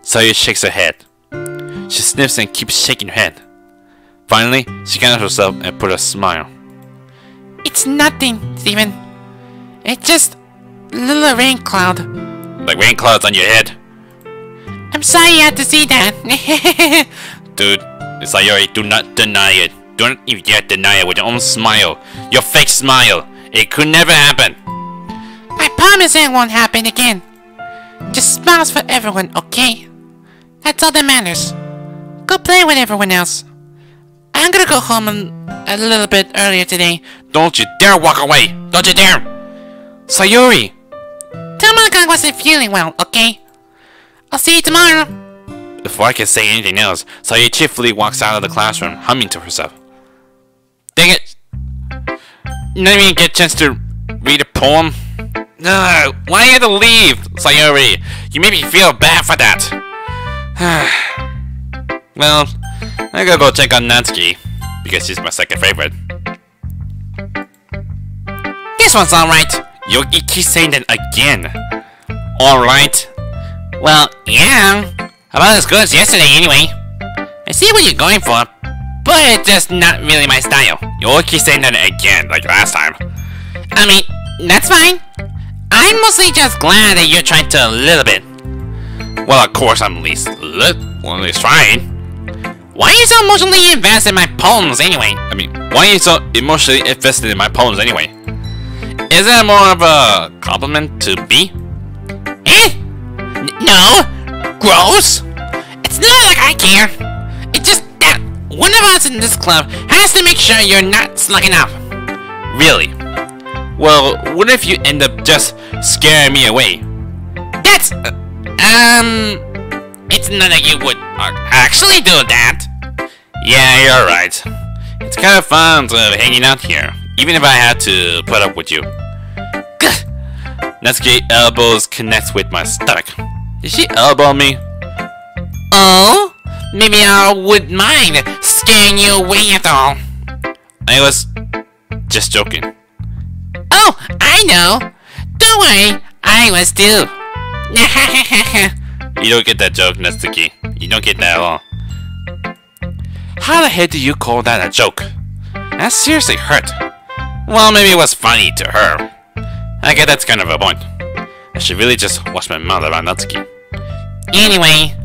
Sayori shakes her head. She sniffs and keeps shaking her head. Finally, she gathers herself and puts a smile. It's nothing, Steven. It's just a little rain cloud. Like rain clouds on your head. I'm sorry you had to see that. Dude, Sayori, do not deny it. Don't even yet deny it with your own smile. Your fake smile. It could never happen. I promise it won't happen again. Just smiles for everyone, okay? That's all that matters. Go play with everyone else. I'm gonna go home a, little bit earlier today. Don't you dare walk away! Don't you dare! Sayori! Tell Monika I wasn't feeling well, okay? I'll see you tomorrow. Before I can say anything else, Sayori cheerfully walks out of the classroom, humming to herself. Dang it! Didn't even get a chance to read a poem? No, why you had to leave, Sayori? You made me feel bad for that. well, I gotta go check on Natsuki, because she's my second favorite. This one's alright. You, you keep saying that again. Alright. Well, yeah. About as good as yesterday, anyway. I see what you're going for, but it's just not really my style. You all keep saying that again, like last time. I mean, that's fine. I'm mostly just glad that you're trying to a little bit. Well, of course I'm at least li well, at least trying. Why are you so emotionally invested in my poems anyway? I mean, why are you so emotionally invested in my poems anyway? Is that more of a compliment to be? Eh? No! Gross! It's not like I care. It's just that one of us in this club has to make sure you're not slugging up. Really? Well, what if you end up just scaring me away? That's... Uh, um... It's not like you would actually do that. Yeah, you're right. It's kind of fun to hanging out here, even if I had to put up with you. Gah. Natsuki elbows connects with my stomach. Did she elbow me? Oh? Maybe I wouldn't mind scaring you away at all. I was just joking. Oh, I know. Don't worry, I was too. You don't get that joke, Natsuki. You don't get that at all. How the heck do you call that a joke? That seriously hurt. Well, maybe it was funny to her. I guess that's kind of a point. I should really just watch my mouth around Natsuki. anyway,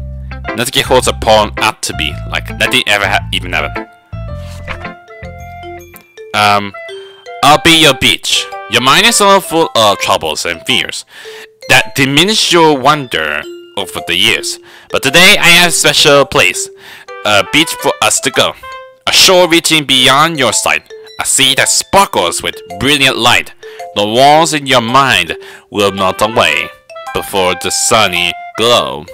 Natsuki holds a pawn out to be, like nothing ever ha even happened. Um, I'll be your beach. Your mind is all full of troubles and fears that diminish your wonder over the years. But today I have a special place, a beach for us to go. A shore reaching beyond your sight, a sea that sparkles with brilliant light. The walls in your mind will melt away before the sunny glow.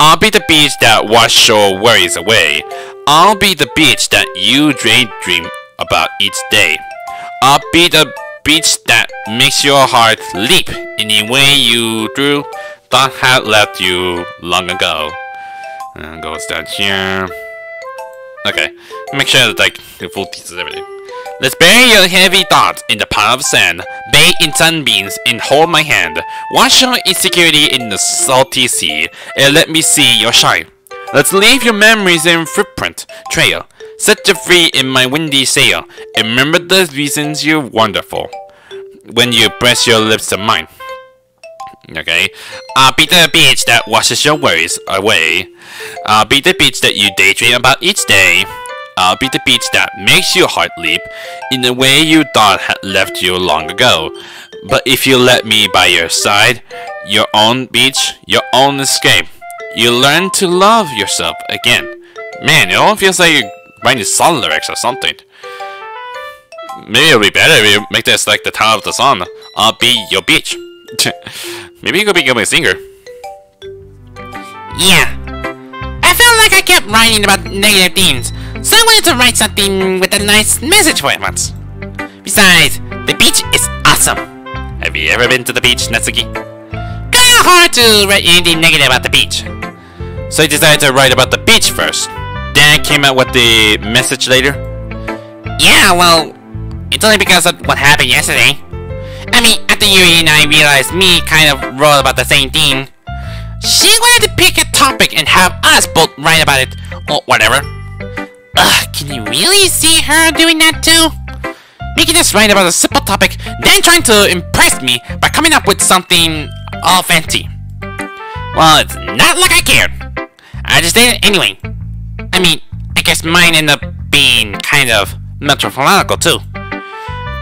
I'll be the beach that wash your worries away. I'll be the beach that you dream dream about each day. I'll be the beach that makes your heart leap the way you drew thought had left you long ago. And goes down here. Okay, make sure that like the full pieces everything. Let's bury your heavy thoughts in the pile of sand, bathe in sunbeams, and hold my hand. Wash your insecurity in the salty sea, and let me see your shine. Let's leave your memories in footprint trail. Set you free in my windy sail, and remember the reasons you're wonderful. When you press your lips to mine. Okay. I'll be the beach that washes your worries away. I'll be the beach that you daydream about each day. I'll be the beach that makes your heart leap in a way you thought had left you long ago. But if you let me by your side, your own beach, your own escape, you learn to love yourself again. Man, it all feels like you're writing song lyrics or something. Maybe it'll be better if you make this like the title of the song. I'll be your beach. Maybe you could become a singer. yeah. I like I kept writing about negative things, so I wanted to write something with a nice message for it once. Besides, the beach is awesome. Have you ever been to the beach, Natsuki? Kinda hard to write anything negative about the beach. So you decided to write about the beach first. Then came out with the message later? Yeah, well, it's only because of what happened yesterday. I mean, after you and I realized me kind of wrote about the same thing, she wanted to pick a topic and have us both write about it, or whatever. Ugh, can you really see her doing that too? Making us write about a simple topic, then trying to impress me by coming up with something all fancy. Well, it's not like I cared. I just did it anyway. I mean, I guess mine ended up being kind of metropolitical too.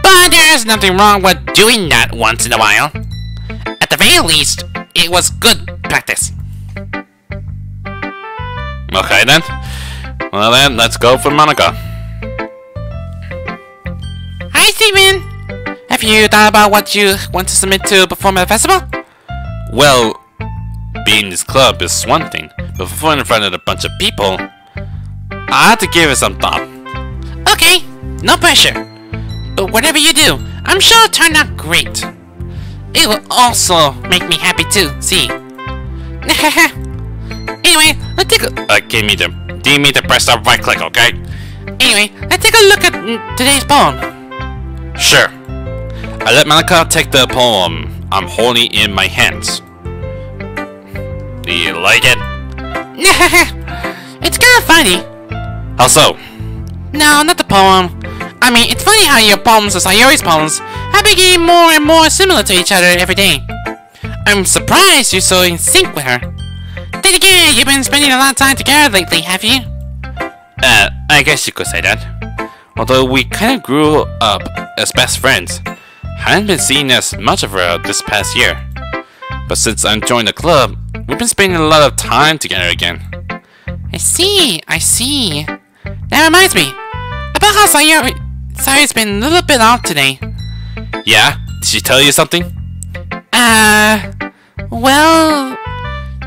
But there's nothing wrong with doing that once in a while. At the very least, it was good practice. Okay then. Well then, let's go for Monika. Hi, Steven! Have you thought about what you want to submit to perform at the festival? Well, being this club is one thing, but performing in front of a bunch of people, I had to give it some thought. Okay, no pressure. But whatever you do, I'm sure it'll turn out great. It will also make me happy too, see? anyway, let's take a, Uh, give me the, give me the press up right click, okay? anyway, let's take a look at today's poem. Sure. I let Monika take the poem I'm holding in my hands. Do you like it? it's kind of funny. How so? No, not the poem. I mean, it's funny how your poems and Sayori's poems have been getting more and more similar to each other every day. I'm surprised you're so in sync with her. Then again, you've been spending a lot of time together lately, have you? Uh, I guess you could say that. Although we kind of grew up as best friends, hadn't been seeing as much of her this past year. But since I joined the club, we've been spending a lot of time together again. I see, I see. That reminds me about how Sayori, Sayori's been a little bit off today. Yeah? Did she tell you something? Uh, well,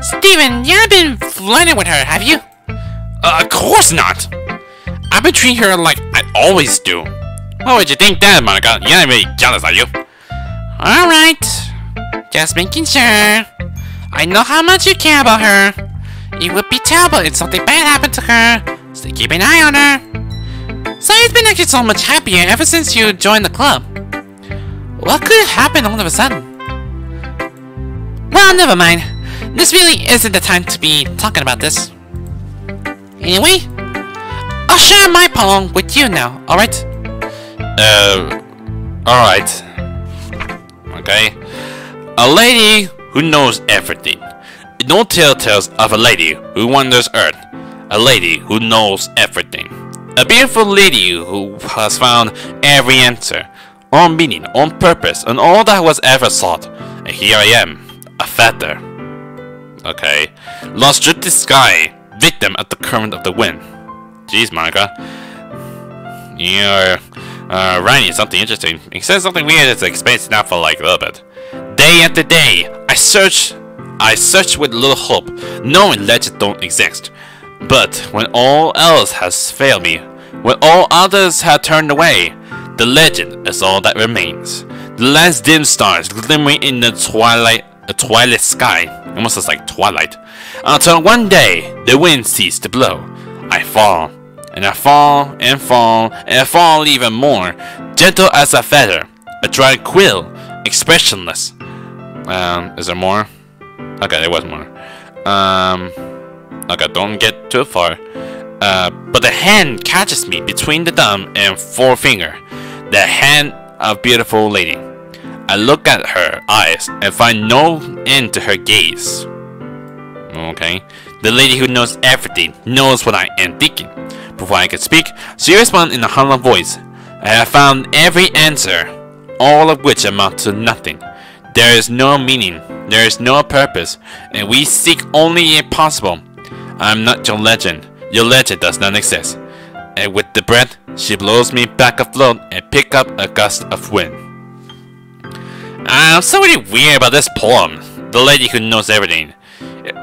Steven, you haven't been flirting with her, have you? Uh, of course not! I've been treating her like I always do. Why would you think that, Monika? You're not really jealous, are you? Alright, just making sure. I know how much you care about her. It would be terrible if something bad happened to her, so keep an eye on her. Sayori's been acting so much happier ever since you joined the club. What could have happened all of a sudden? Well, never mind. This really isn't the time to be talking about this. Anyway, I'll share my poem with you now, alright? Uh, alright. Okay. A lady who knows everything. No tale tells of a lady who wanders earth. A lady who knows everything. A beautiful lady who has found every answer, on meaning, on purpose, and all that was ever sought. And here I am, a feather. Okay. Lost to the sky, victim at the current of the wind. Jeez, Monika. You're uh, writing something interesting. It says something weird that's explains now for like a little bit. Day after day, I search, I search with little hope, knowing legends don't exist. But when all else has failed me, when all others have turned away, the legend is all that remains. The last dim stars glimmering in the twilight, the twilight sky, almost as like twilight. Until one day, the wind ceased to blow. I fall, and I fall, and fall, and I fall even more, gentle as a feather, a tranquil, expressionless. Um, is there more? Okay, there was more. Um, okay, don't get too far. Uh, but the hand catches me between the thumb and forefinger. The hand of beautiful lady. I look at her eyes and find no end to her gaze. Okay. The lady who knows everything knows what I am thinking. Before I could speak, she responded in a hollow voice. I have found every answer, all of which amount to nothing. There is no meaning, there is no purpose, and we seek only impossible. I am not your legend. Your legend does not exist. And with the breath, she blows me back afloat and pick up a gust of wind. I'm so really weird about this poem. The lady who knows everything.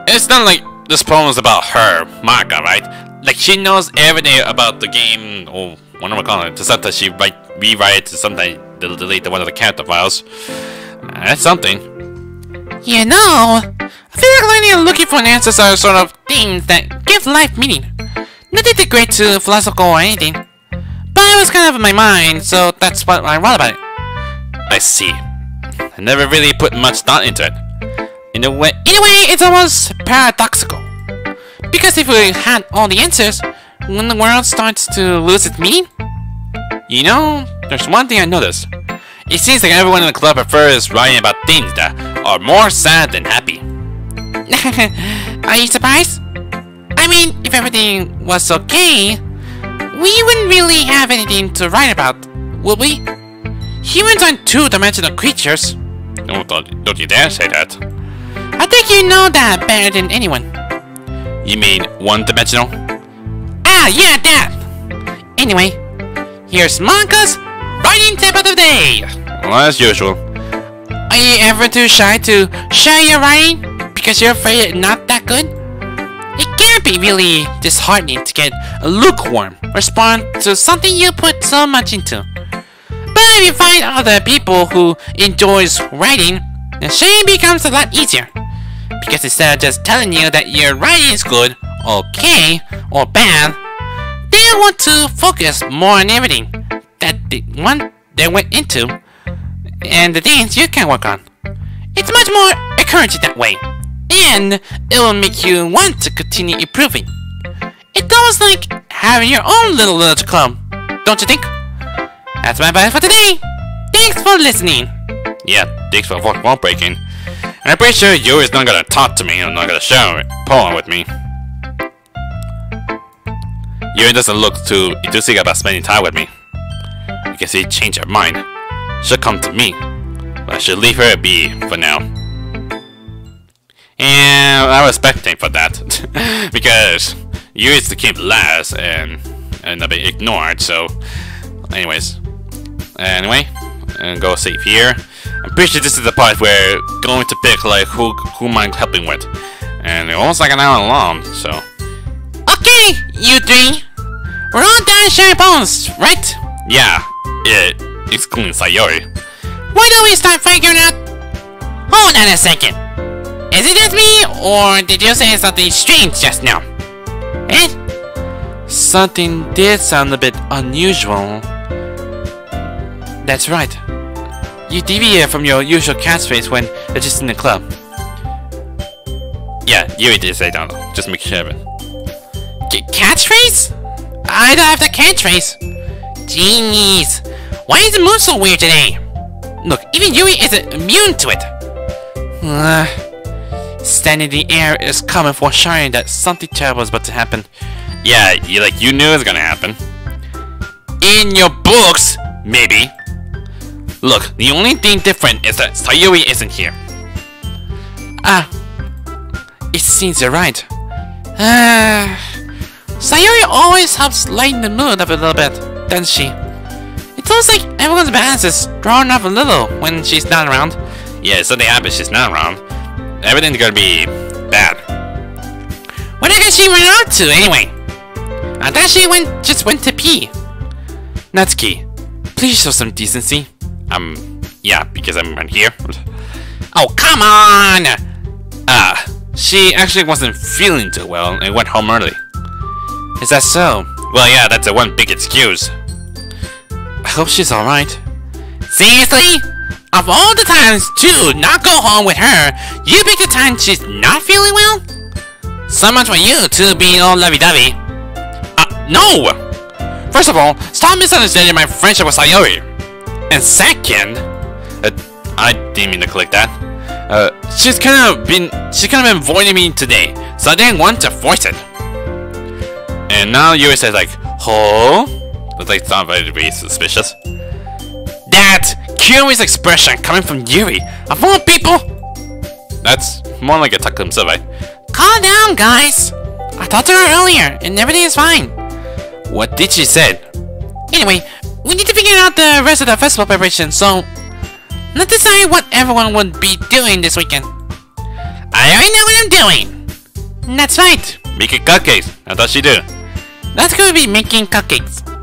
It's not like this poem is about her, Monika, right? Like she knows everything about the game, or what am I calling it? Sometimes she write, rewrite sometimes delete one of the character files. That's something. You know, I feel like lately I'm looking for answers are sort of things that give life meaning. Nothing too great to philosophical or anything. But it was kind of in my mind, so that's what I wrote about it. I see. I never really put much thought into it. In a way, In a way, it's almost paradoxical. Because if we had all the answers, when the world starts to lose its meaning, you know, there's one thing I noticed. It seems like everyone in the club prefers writing about things that are more sad than happy. are you surprised? I mean, if everything was okay, we wouldn't really have anything to write about, would we? Humans aren't two-dimensional creatures. Oh, don't, don't you dare say that. I think you know that better than anyone. You mean one-dimensional? Ah, yeah, that! Anyway, here's Monika's writing tip of the day! Well, as usual. Are you ever too shy to share your writing because you're afraid it's not that good? It can be really disheartening to get a lukewarm response to something you put so much into. But if you find other people who enjoys writing, then sharing becomes a lot easier. Because instead of just telling you that your writing is good, okay, or bad, they want to focus more on everything that the one they went into and the things you can work on. It's much more encouraging that way, and it will make you want to continue improving. It's almost like having your own little literature club, don't you think? That's my advice for today. Thanks for listening. Yeah, thanks for wall breaking. And I'm pretty sure Yuri's not gonna talk to me and not gonna share poem with me. Yuri doesn't look too enthusiastic about spending time with me. I guess he changed her mind. She'll come to me. I should leave her be for now. And I respect him for that. because you used to keep last and and I've been ignored, so anyways. Anyway, and go save here. I'm pretty sure this is the part where going to pick like who who am I helping with. And it's almost like an hour long, so Okay, you three. We're all done sharing poems, right? yeah, it excluding Sayori. Why don't we start figuring out... Hold on a second. Is it just me, or did you say something strange just now? Eh? Something did sound a bit unusual. That's right. You deviated from your usual catchphrase when adjusting the club. Yeah, you did say that. Just make sure of it. C catchphrase? I don't have the catchphrase. Jeez. Why is the moon so weird today? Look, even Yuri isn't immune to it. Uh, standing in the air is common foreshadowing that something terrible is about to happen. Yeah, you like you knew it was gonna happen. In your books, maybe. Look, the only thing different is that Sayori isn't here. Ah, it seems you're right. Ah, Sayori always helps lighten the mood up a little bit, doesn't she? It feels like everyone's balance is drawn up a little when she's not around. Yeah, something happens, she's not around. Everything's gonna be bad. What did she run out to anyway? I thought she went just went to pee. Natsuki, please show some decency. Um, yeah, because I'm right here. Oh come on! Ah, she actually wasn't feeling too well and went home early. Is that so? Well, yeah, that's a one big excuse. I hope she's alright. Seriously? Of all the times to not go home with her, you pick the time she's not feeling well? So much for you two be all lovey-dovey. Uh, no! First of all, stop misunderstanding my friendship with Sayori. And second, uh, I didn't mean to click that. Uh, she's kind of been, she's kind of been avoiding me today, so I didn't want to force it. And now Yuri says like, "Oh," that's like sound very, suspicious. That curious expression coming from Yuri, of all people. That's more like a himself, right? Calm down, guys. I talked to her earlier, and everything is fine. What did she say? Anyway, we need to figure out the rest of the festival preparation, so... Let's decide what everyone would be doing this weekend. I already know what I'm doing. That's right. Making cupcakes. I thought she do. That's to be making cupcakes.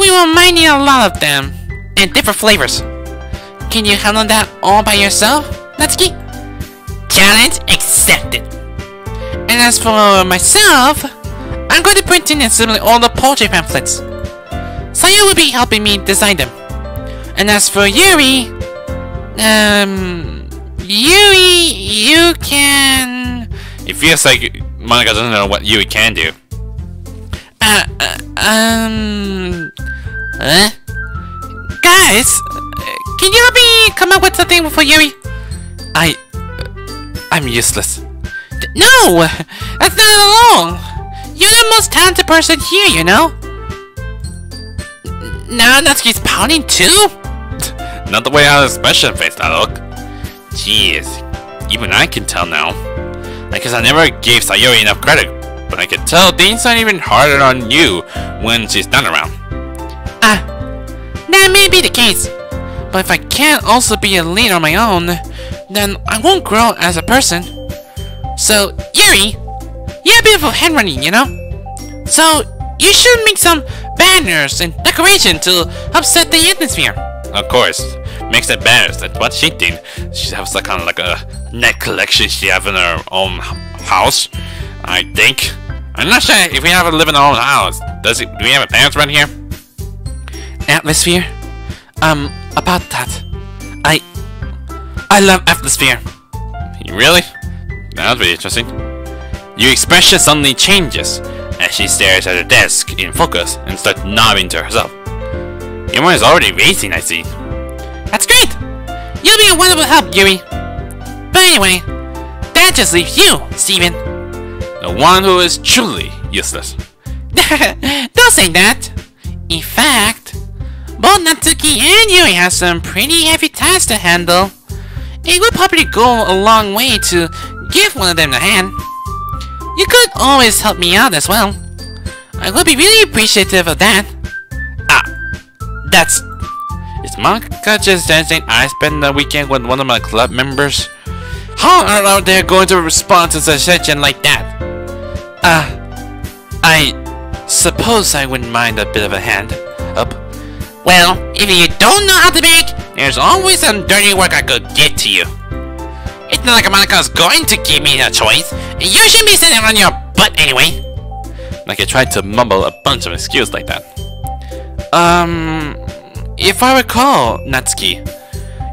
We will might need a lot of them. And different flavors. Can you handle that all by yourself, Natsuki? Challenge accepted. And as for myself, I'm going to print in and assemble all the poetry pamphlets. Sayu will be helping me design them. And as for Yuri, Um, Yuri, you can. It feels like Monika doesn't know what Yuri can do. Um. Huh? Guys, can you help me come up with something for Yuri? I. I'm useless. No! That's not at all! You're the most talented person here, you know? Now Natsuki's pouting too? Not the way how the expression face that look. Jeez, even I can tell now. Because I never gave Sayori enough credit, but I can tell things are even harder on you when she's not around. Ah, that may be the case. But if I can't also be a leader on my own, then I won't grow as a person. So, Yuri, you're a bit of handwriting, you know? So, you should make some banners and decoration to upset the atmosphere. Of course, makes that banners. That's what she did. She has like kind of like a net collection she have in her own house. I think. I'm not sure if we have to live in our own house. Does it? Do we have a parents around here? Atmosphere? Um, about that. I... I love atmosphere. Really? That was really interesting. Your expression suddenly changes as she stares at her desk in focus and starts nodding to herself. Your mind is already racing, I see. You'll be a wonderful help, Yuri. But anyway, that just leaves you, Steven. The one who is truly useless. Don't say that. In fact, both Natsuki and Yuri have some pretty heavy tasks to handle. It would probably go a long way to give one of them a hand. You could always help me out as well. I would be really appreciative of that. Ah, that's... Monika just saying I spent the weekend with one of my club members? How are they going to respond to such a suggestion like that? Uh, I suppose I wouldn't mind a bit of a hand up. Well, if you don't know how to bake, there's always some dirty work I could get to you. It's not like Monika's going to give me a choice. You shouldn't be sitting on your butt anyway. Like I tried to mumble a bunch of excuses like that. Um, if I recall, Natsuki,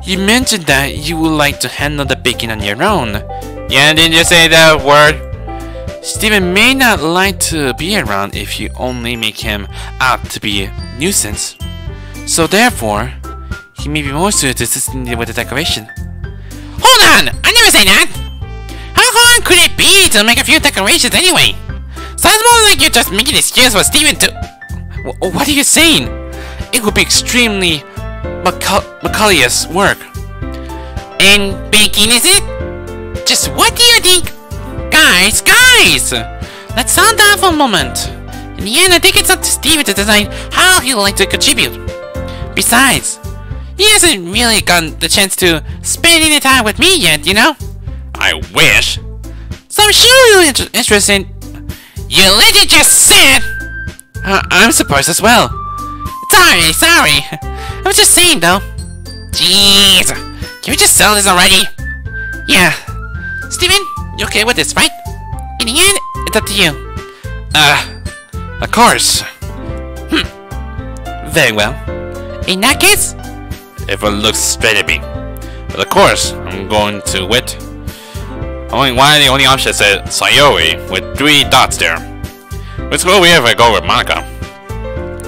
you mentioned that you would like to handle the baking on your own. Yeah, didn't you say that word? Steven may not like to be around if you only make him out to be a nuisance. So therefore, he may be more suited to assisting you with the decoration. Hold on! I never say that! How hard could it be to make a few decorations anyway? Sounds more like you're just making excuse for Steven to... W what are you saying? It would be extremely Macalious work. And baking is it? Just what do you think? Guys, guys! Let's sound down for a moment. In the end, I think it's up to Steven to decide how he'd like to contribute. Besides, he hasn't really gotten the chance to spend any time with me yet, you know? I wish. So I'm sure you're inter interested. You literally just said. Uh, I'm surprised as well. Sorry, sorry. I was just saying though. Jeez. Can we just sell this already? Yeah. Steven, you okay with this, right? In the end, it's up to you. Uh, of course. Hmm. Very well. In that case, everyone looks straight at me. But of course, I'm going to wit. Only why the only option said Sayori with three dots there. Let's go if I go with Monika.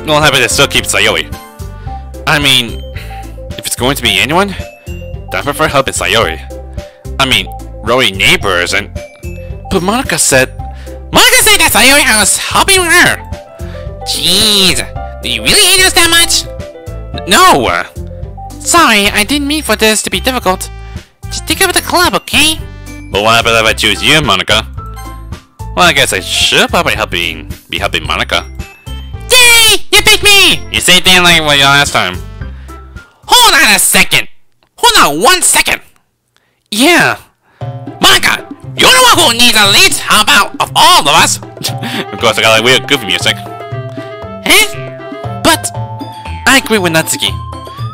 We'll have to still keep Sayori. I mean, if it's going to be anyone, I prefer helping Sayori. I mean, Rory neighbors and... But Monika said... Monika said that Sayori was helping her! Jeez, do you really hate us that much? No! Sorry, I didn't mean for this to be difficult. Just think about the club, okay? But what happens if I choose you, Monika? Well, I guess I should probably helping, be helping Monika. You picked me! You say things like what you last time. Hold on a second! Hold on one second! Yeah. Monika, you're the one who needs a lead How about of all of us? of course, I got like weird goofy music. Eh? But I agree with Natsuki.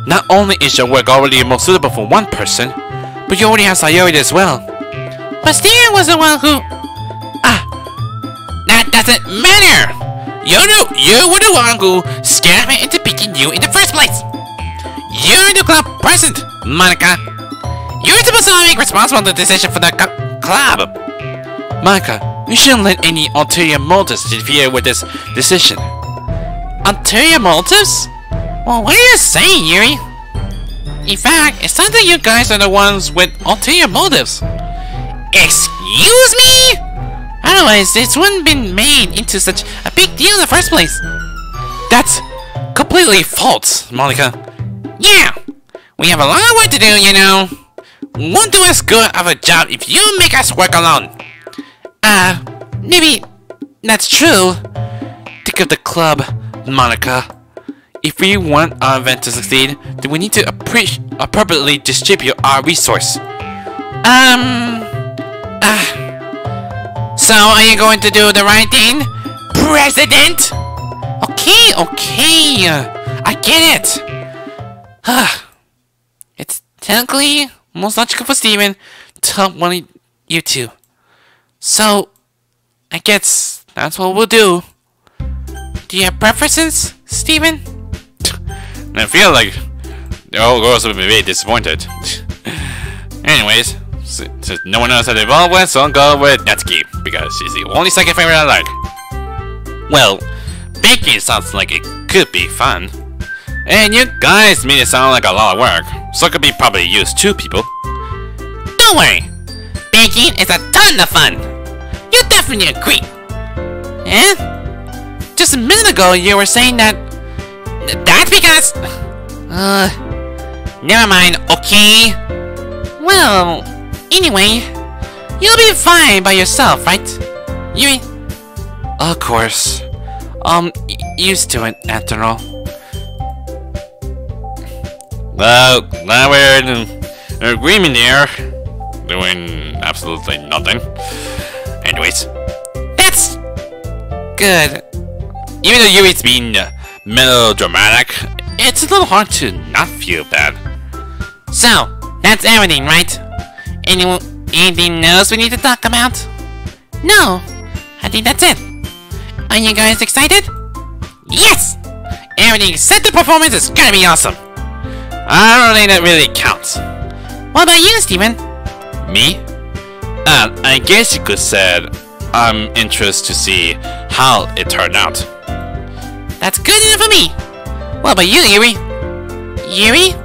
Not only is your work already more suitable for one person, but you already have Sayori as well. But Steven was the one who... Ah, that doesn't matter! You knew you were the one who scared me into picking you in the first place! You're the club president, Monika! You're supposed to make responsible the decision for the club. Monika, you shouldn't let any ulterior motives interfere with this decision. Ulterior motives? Well, what are you saying, Yuri? In fact, it sounds like you guys are the ones with ulterior motives. Excuse me? Otherwise, this wouldn't been made into such a big deal in the first place. That's completely false, Monika. Yeah, we have a lot of work to do, you know. Won't do as good of a job if you make us work alone. Uh, maybe that's true. Think of the club, Monika. If we want our event to succeed, then we need to appropriately distribute our resource. Um, uh, so are you going to do the right thing? President? Okay, okay, I get it. it's technically most logical for Steven to one you two. So, I guess that's what we'll do. Do you have preferences, Steven? I feel like the old girls will be very disappointed. Anyways, since no one else had involved with, so I'll go with Natsuki, because she's the only second favorite I like. Well, baking sounds like it could be fun. And you guys made it sound like a lot of work, so it could be probably use two people. Don't worry. Baking is a ton of fun. You definitely agree. Eh? Just a minute ago, you were saying that... That's because... Uh... Never mind, okay? Well, anyway, you'll be fine by yourself, right? Yuri? Of course. I'm used to it, after all. Well, now we're in agreement here. Doing absolutely nothing. Anyways. That's... good. Even though Yuri's being uh, melodramatic, it's a little hard to not feel bad. So, that's everything, right? Any, anything else we need to talk about? No, I think that's it. Are you guys excited? Yes! Everything except the performance is gonna be awesome. I don't think that really counts. What about you, Steven? Me? Uh, I guess you could say I'm interested to see how it turned out. That's good enough for me. What about you, Yuri? Yuri?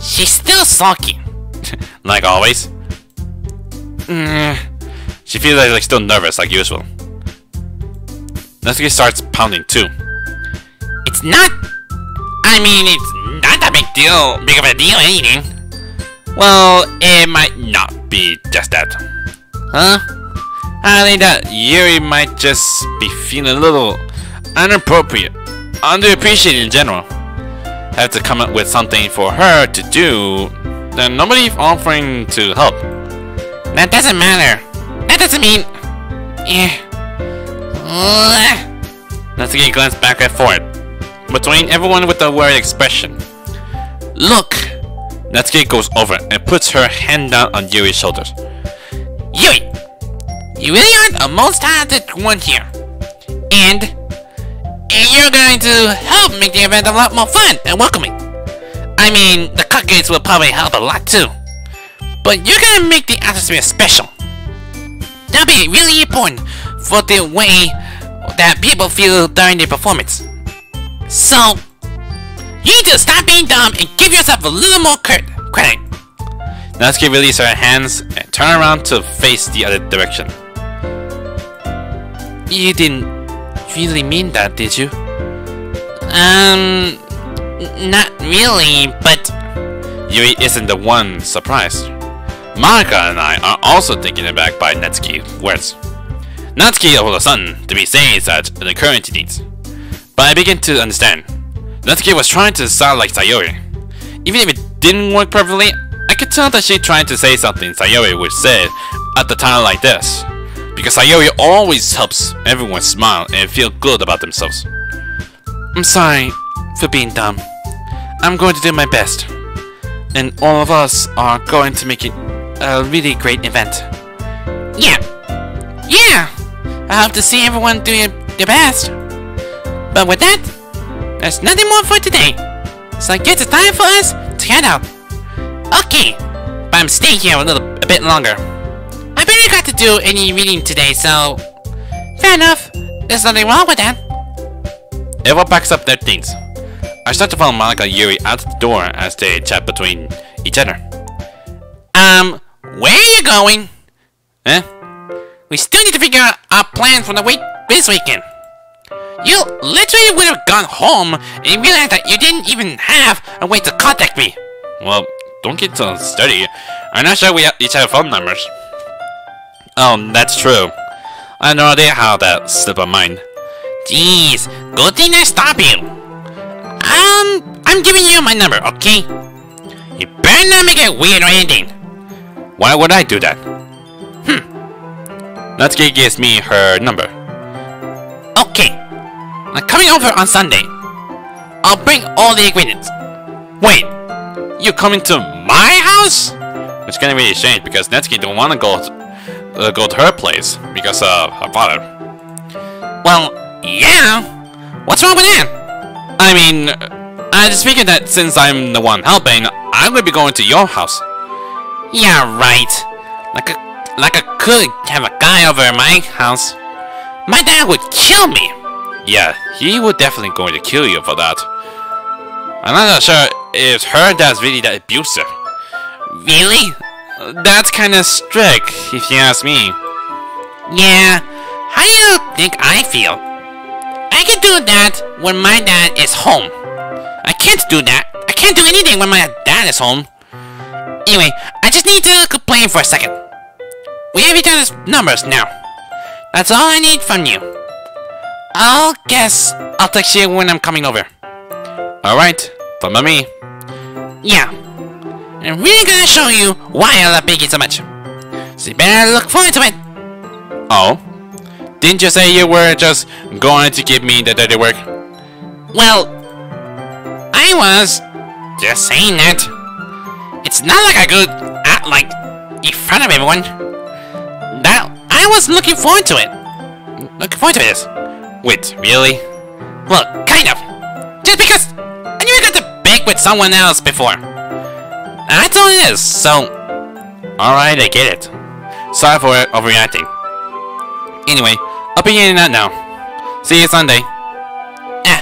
She's still sulky. like always. Mm, she feels like, like still nervous like usual. Natsuki starts pounding too. It's not... I mean, it's not a big deal, big of a deal anything. Well, it might not be just that. Huh? I think that Yuri might just be feeling a little inappropriate, underappreciated in general. Have to come up with something for her to do, then nobody offering to help. That doesn't matter. That doesn't mean... Yeah. Natsuki glanced back and forth, between everyone with a worried expression. Look! Natsuki goes over and puts her hand down on Yuri's shoulders. Yuri! You really are the most talented one here. And... And you're going to help make the event a lot more fun and welcoming. I mean, the cupcakes will probably help a lot too. But you're gonna make the atmosphere special. That'll be really important for the way that people feel during the performance. So, you need to stop being dumb and give yourself a little more credit. Natsuki releases her hands and turn around to face the other direction. You didn't really mean that, did you? Um, not really, but... Yuri isn't the one surprised. Monika and I are also taken aback by Natsuki's words. Natsuki all of a sudden to be saying the current needs. But I begin to understand. Natsuki was trying to sound like Sayori. Even if it didn't work perfectly, I could tell that she tried to say something Sayori would say at the time like this. Because Sayori always helps everyone smile and feel good about themselves. I'm sorry for being dumb. I'm going to do my best. And all of us are going to make it a really great event. Yeah. Yeah! I hope to see everyone do your, their best. But with that, there's nothing more for today. So I guess it's time for us to head out. Okay. But I'm staying here a little a bit longer. I barely got to do any reading today, so fair enough. There's nothing wrong with that. Everyone packs up their things. I start to follow Monika and Yuri out the door as they chat between each other. Um, where are you going? Eh? We still need to figure out our plan for the week this weekend. You literally would have gone home and realized that you didn't even have a way to contact me. Well, don't get so steady. I'm not sure we each have phone numbers. Oh, that's true. I have no idea how that slipped my mind. Jeez, good thing I stopped you. Um, I'm giving you my number, okay? You better not make it weird or anything. Why would I do that? Hmm. Natsuki gives me her number. Okay. I'm coming over on Sunday. I'll bring all the ingredients. Wait, You're coming to my house? It's gonna be a shame because Natsuki don't want to go uh, go to her place because of her father. Well, yeah. What's wrong with that? I mean, I just figured that since I'm the one helping, I'm gonna be going to your house. Yeah, right. Like a, like I could have a guy over at my house. My dad would kill me. Yeah, he would definitely going to kill you for that. I'm not sure if her dad's really that abusive. Really? That's kind of strict, if you ask me. Yeah. How do you think I feel? I can do that when my dad is home. I can't do that. I can't do anything when my dad is home. Anyway, I just need to complain for a second. We have each other's numbers now. That's all I need from you. I'll guess I'll text you when I'm coming over. Alright, from me. Yeah. I'm really gonna show you why I love baking so much. So you better look forward to it. Oh? Didn't you say you were just going to give me the dirty work? Well, I was just saying that. It's not like I could act like in front of everyone. That I was looking forward to it. Looking forward to this. Wait, really? Well, kind of. Just because I never got to bake with someone else before. That's all it is. So, Alright, I get it. Sorry for overreacting. Anyway, I'll be in that now. See you Sunday. eh.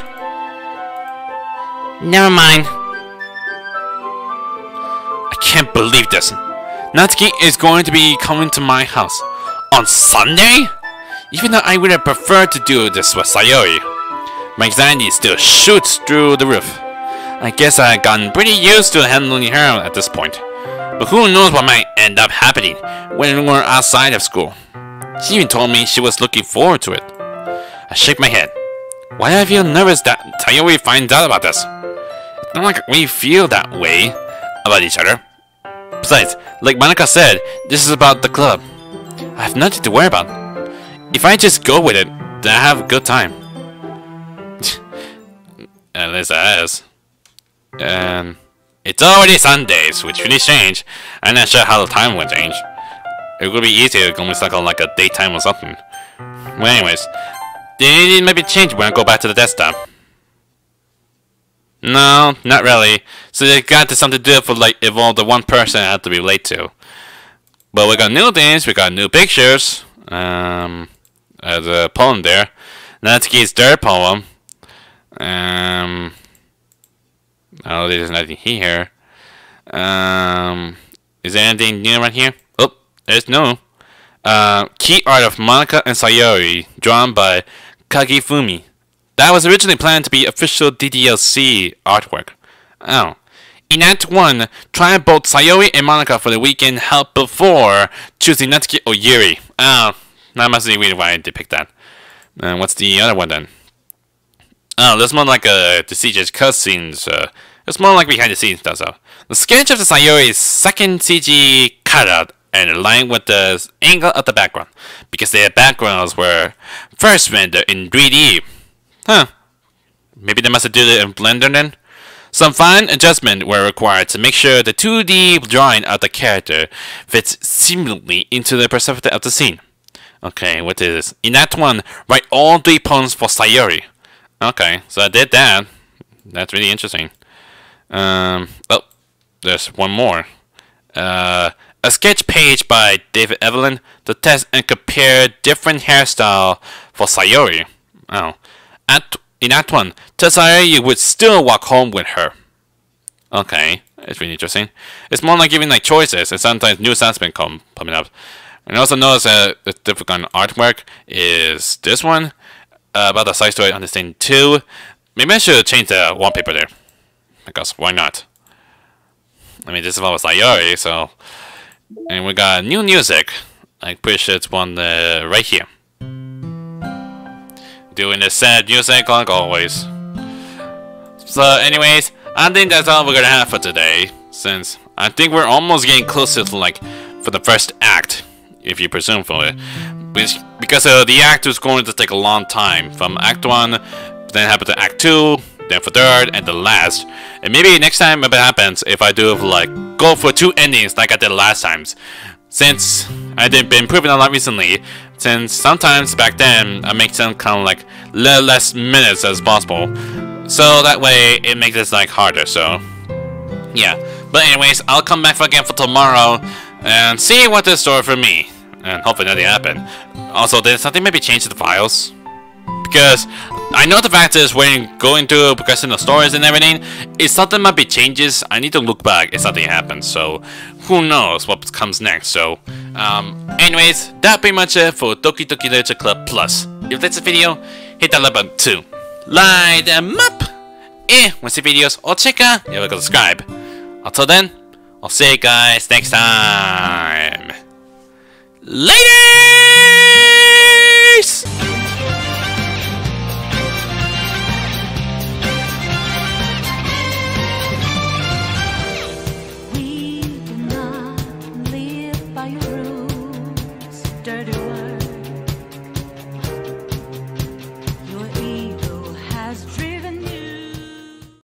Never mind. I can't believe this. Natsuki is going to be coming to my house. On Sunday? Even though I would have preferred to do this with Sayori. My anxiety still shoots through the roof. I guess I have gotten pretty used to handling her at this point. But who knows what might end up happening when we're outside of school. She even told me she was looking forward to it. I shake my head. Why do I feel nervous that Sayori finds out about this? It's not like we feel that way about each other. Besides, like Monika said, this is about the club. I have nothing to worry about. If I just go with it, then I have a good time. At least I is. And it's already Sundays, which really change. I'm not sure how the time will change. It would be easier to go stuck on like a daytime or something. Well, anyways, it maybe change when I go back to the desktop. No, not really. So they got to something to do for like evolve the one person I have to relate to. But we got new things, we got new pictures. Um, there's a poem there. Natsuki's third poem. Um, oh, there's nothing here. Um, is there anything new right here? There's no. Uh, key art of Monika and Sayori, drawn by Kagifumi. That was originally planned to be official DDLC artwork. Oh. In Act 1, try both Sayori and Monika for the weekend help before choosing Natsuki or Yuri. Oh, that must be weird why I did pick that. And what's the other one then? Oh, this more like a the CG's cutscenes. Uh, it's more like behind the scenes stuff. So. The sketch of the Sayori's second CG cutout and aligned with the angle of the background because their backgrounds were first rendered in 3D. Huh. Maybe they must have did it in Blender then? Some fine adjustments were required to make sure the 2D drawing of the character fits seamlessly into the perspective of the scene. Okay, what is this? In that one, write all three poems for Sayori. Okay, so I did that. That's really interesting. Um, oh, there's one more. uh, a sketch page by David Evelyn to test and compare different hairstyle for Sayori. Oh, at in Act One, tell Sayori would still walk home with her. Okay, it's really interesting. It's more like giving like choices, and sometimes new sounds come coming up. And also notice that the different artwork is this one uh, about the side story on the thing too. Maybe I should change the wallpaper there because why not? I mean, this is almost Sayori, so and we got new music. I push it's one uh, right here. Doing the sad music like always. So anyways, I think that's all we're gonna have for today. Since I think we're almost getting closer to like for the first act, if you presume for it. Because uh, the act is going to take a long time. From Act 1, then happen to Act 2, then for third, and the last. And maybe next time if it happens, if I do like go for two endings like I did last times. Since I've been improving a lot recently, since sometimes back then I make them kind of like less minutes as possible. So that way it makes it like harder, so yeah. But anyways, I'll come back for again for tomorrow and see what the story for me. And hopefully nothing happen. Also, did something maybe change the files? Because I know the fact is when going to progressing the stories and everything, if something might be changes, I need to look back if something happens. So who knows what comes next. So um, anyways, that pretty much it for Doki Doki Literature Club Plus. If that's a video, hit that like button too. Light them up! And want to see videos or check out, you have subscribe. Until then, I'll see you guys next time. Ladies!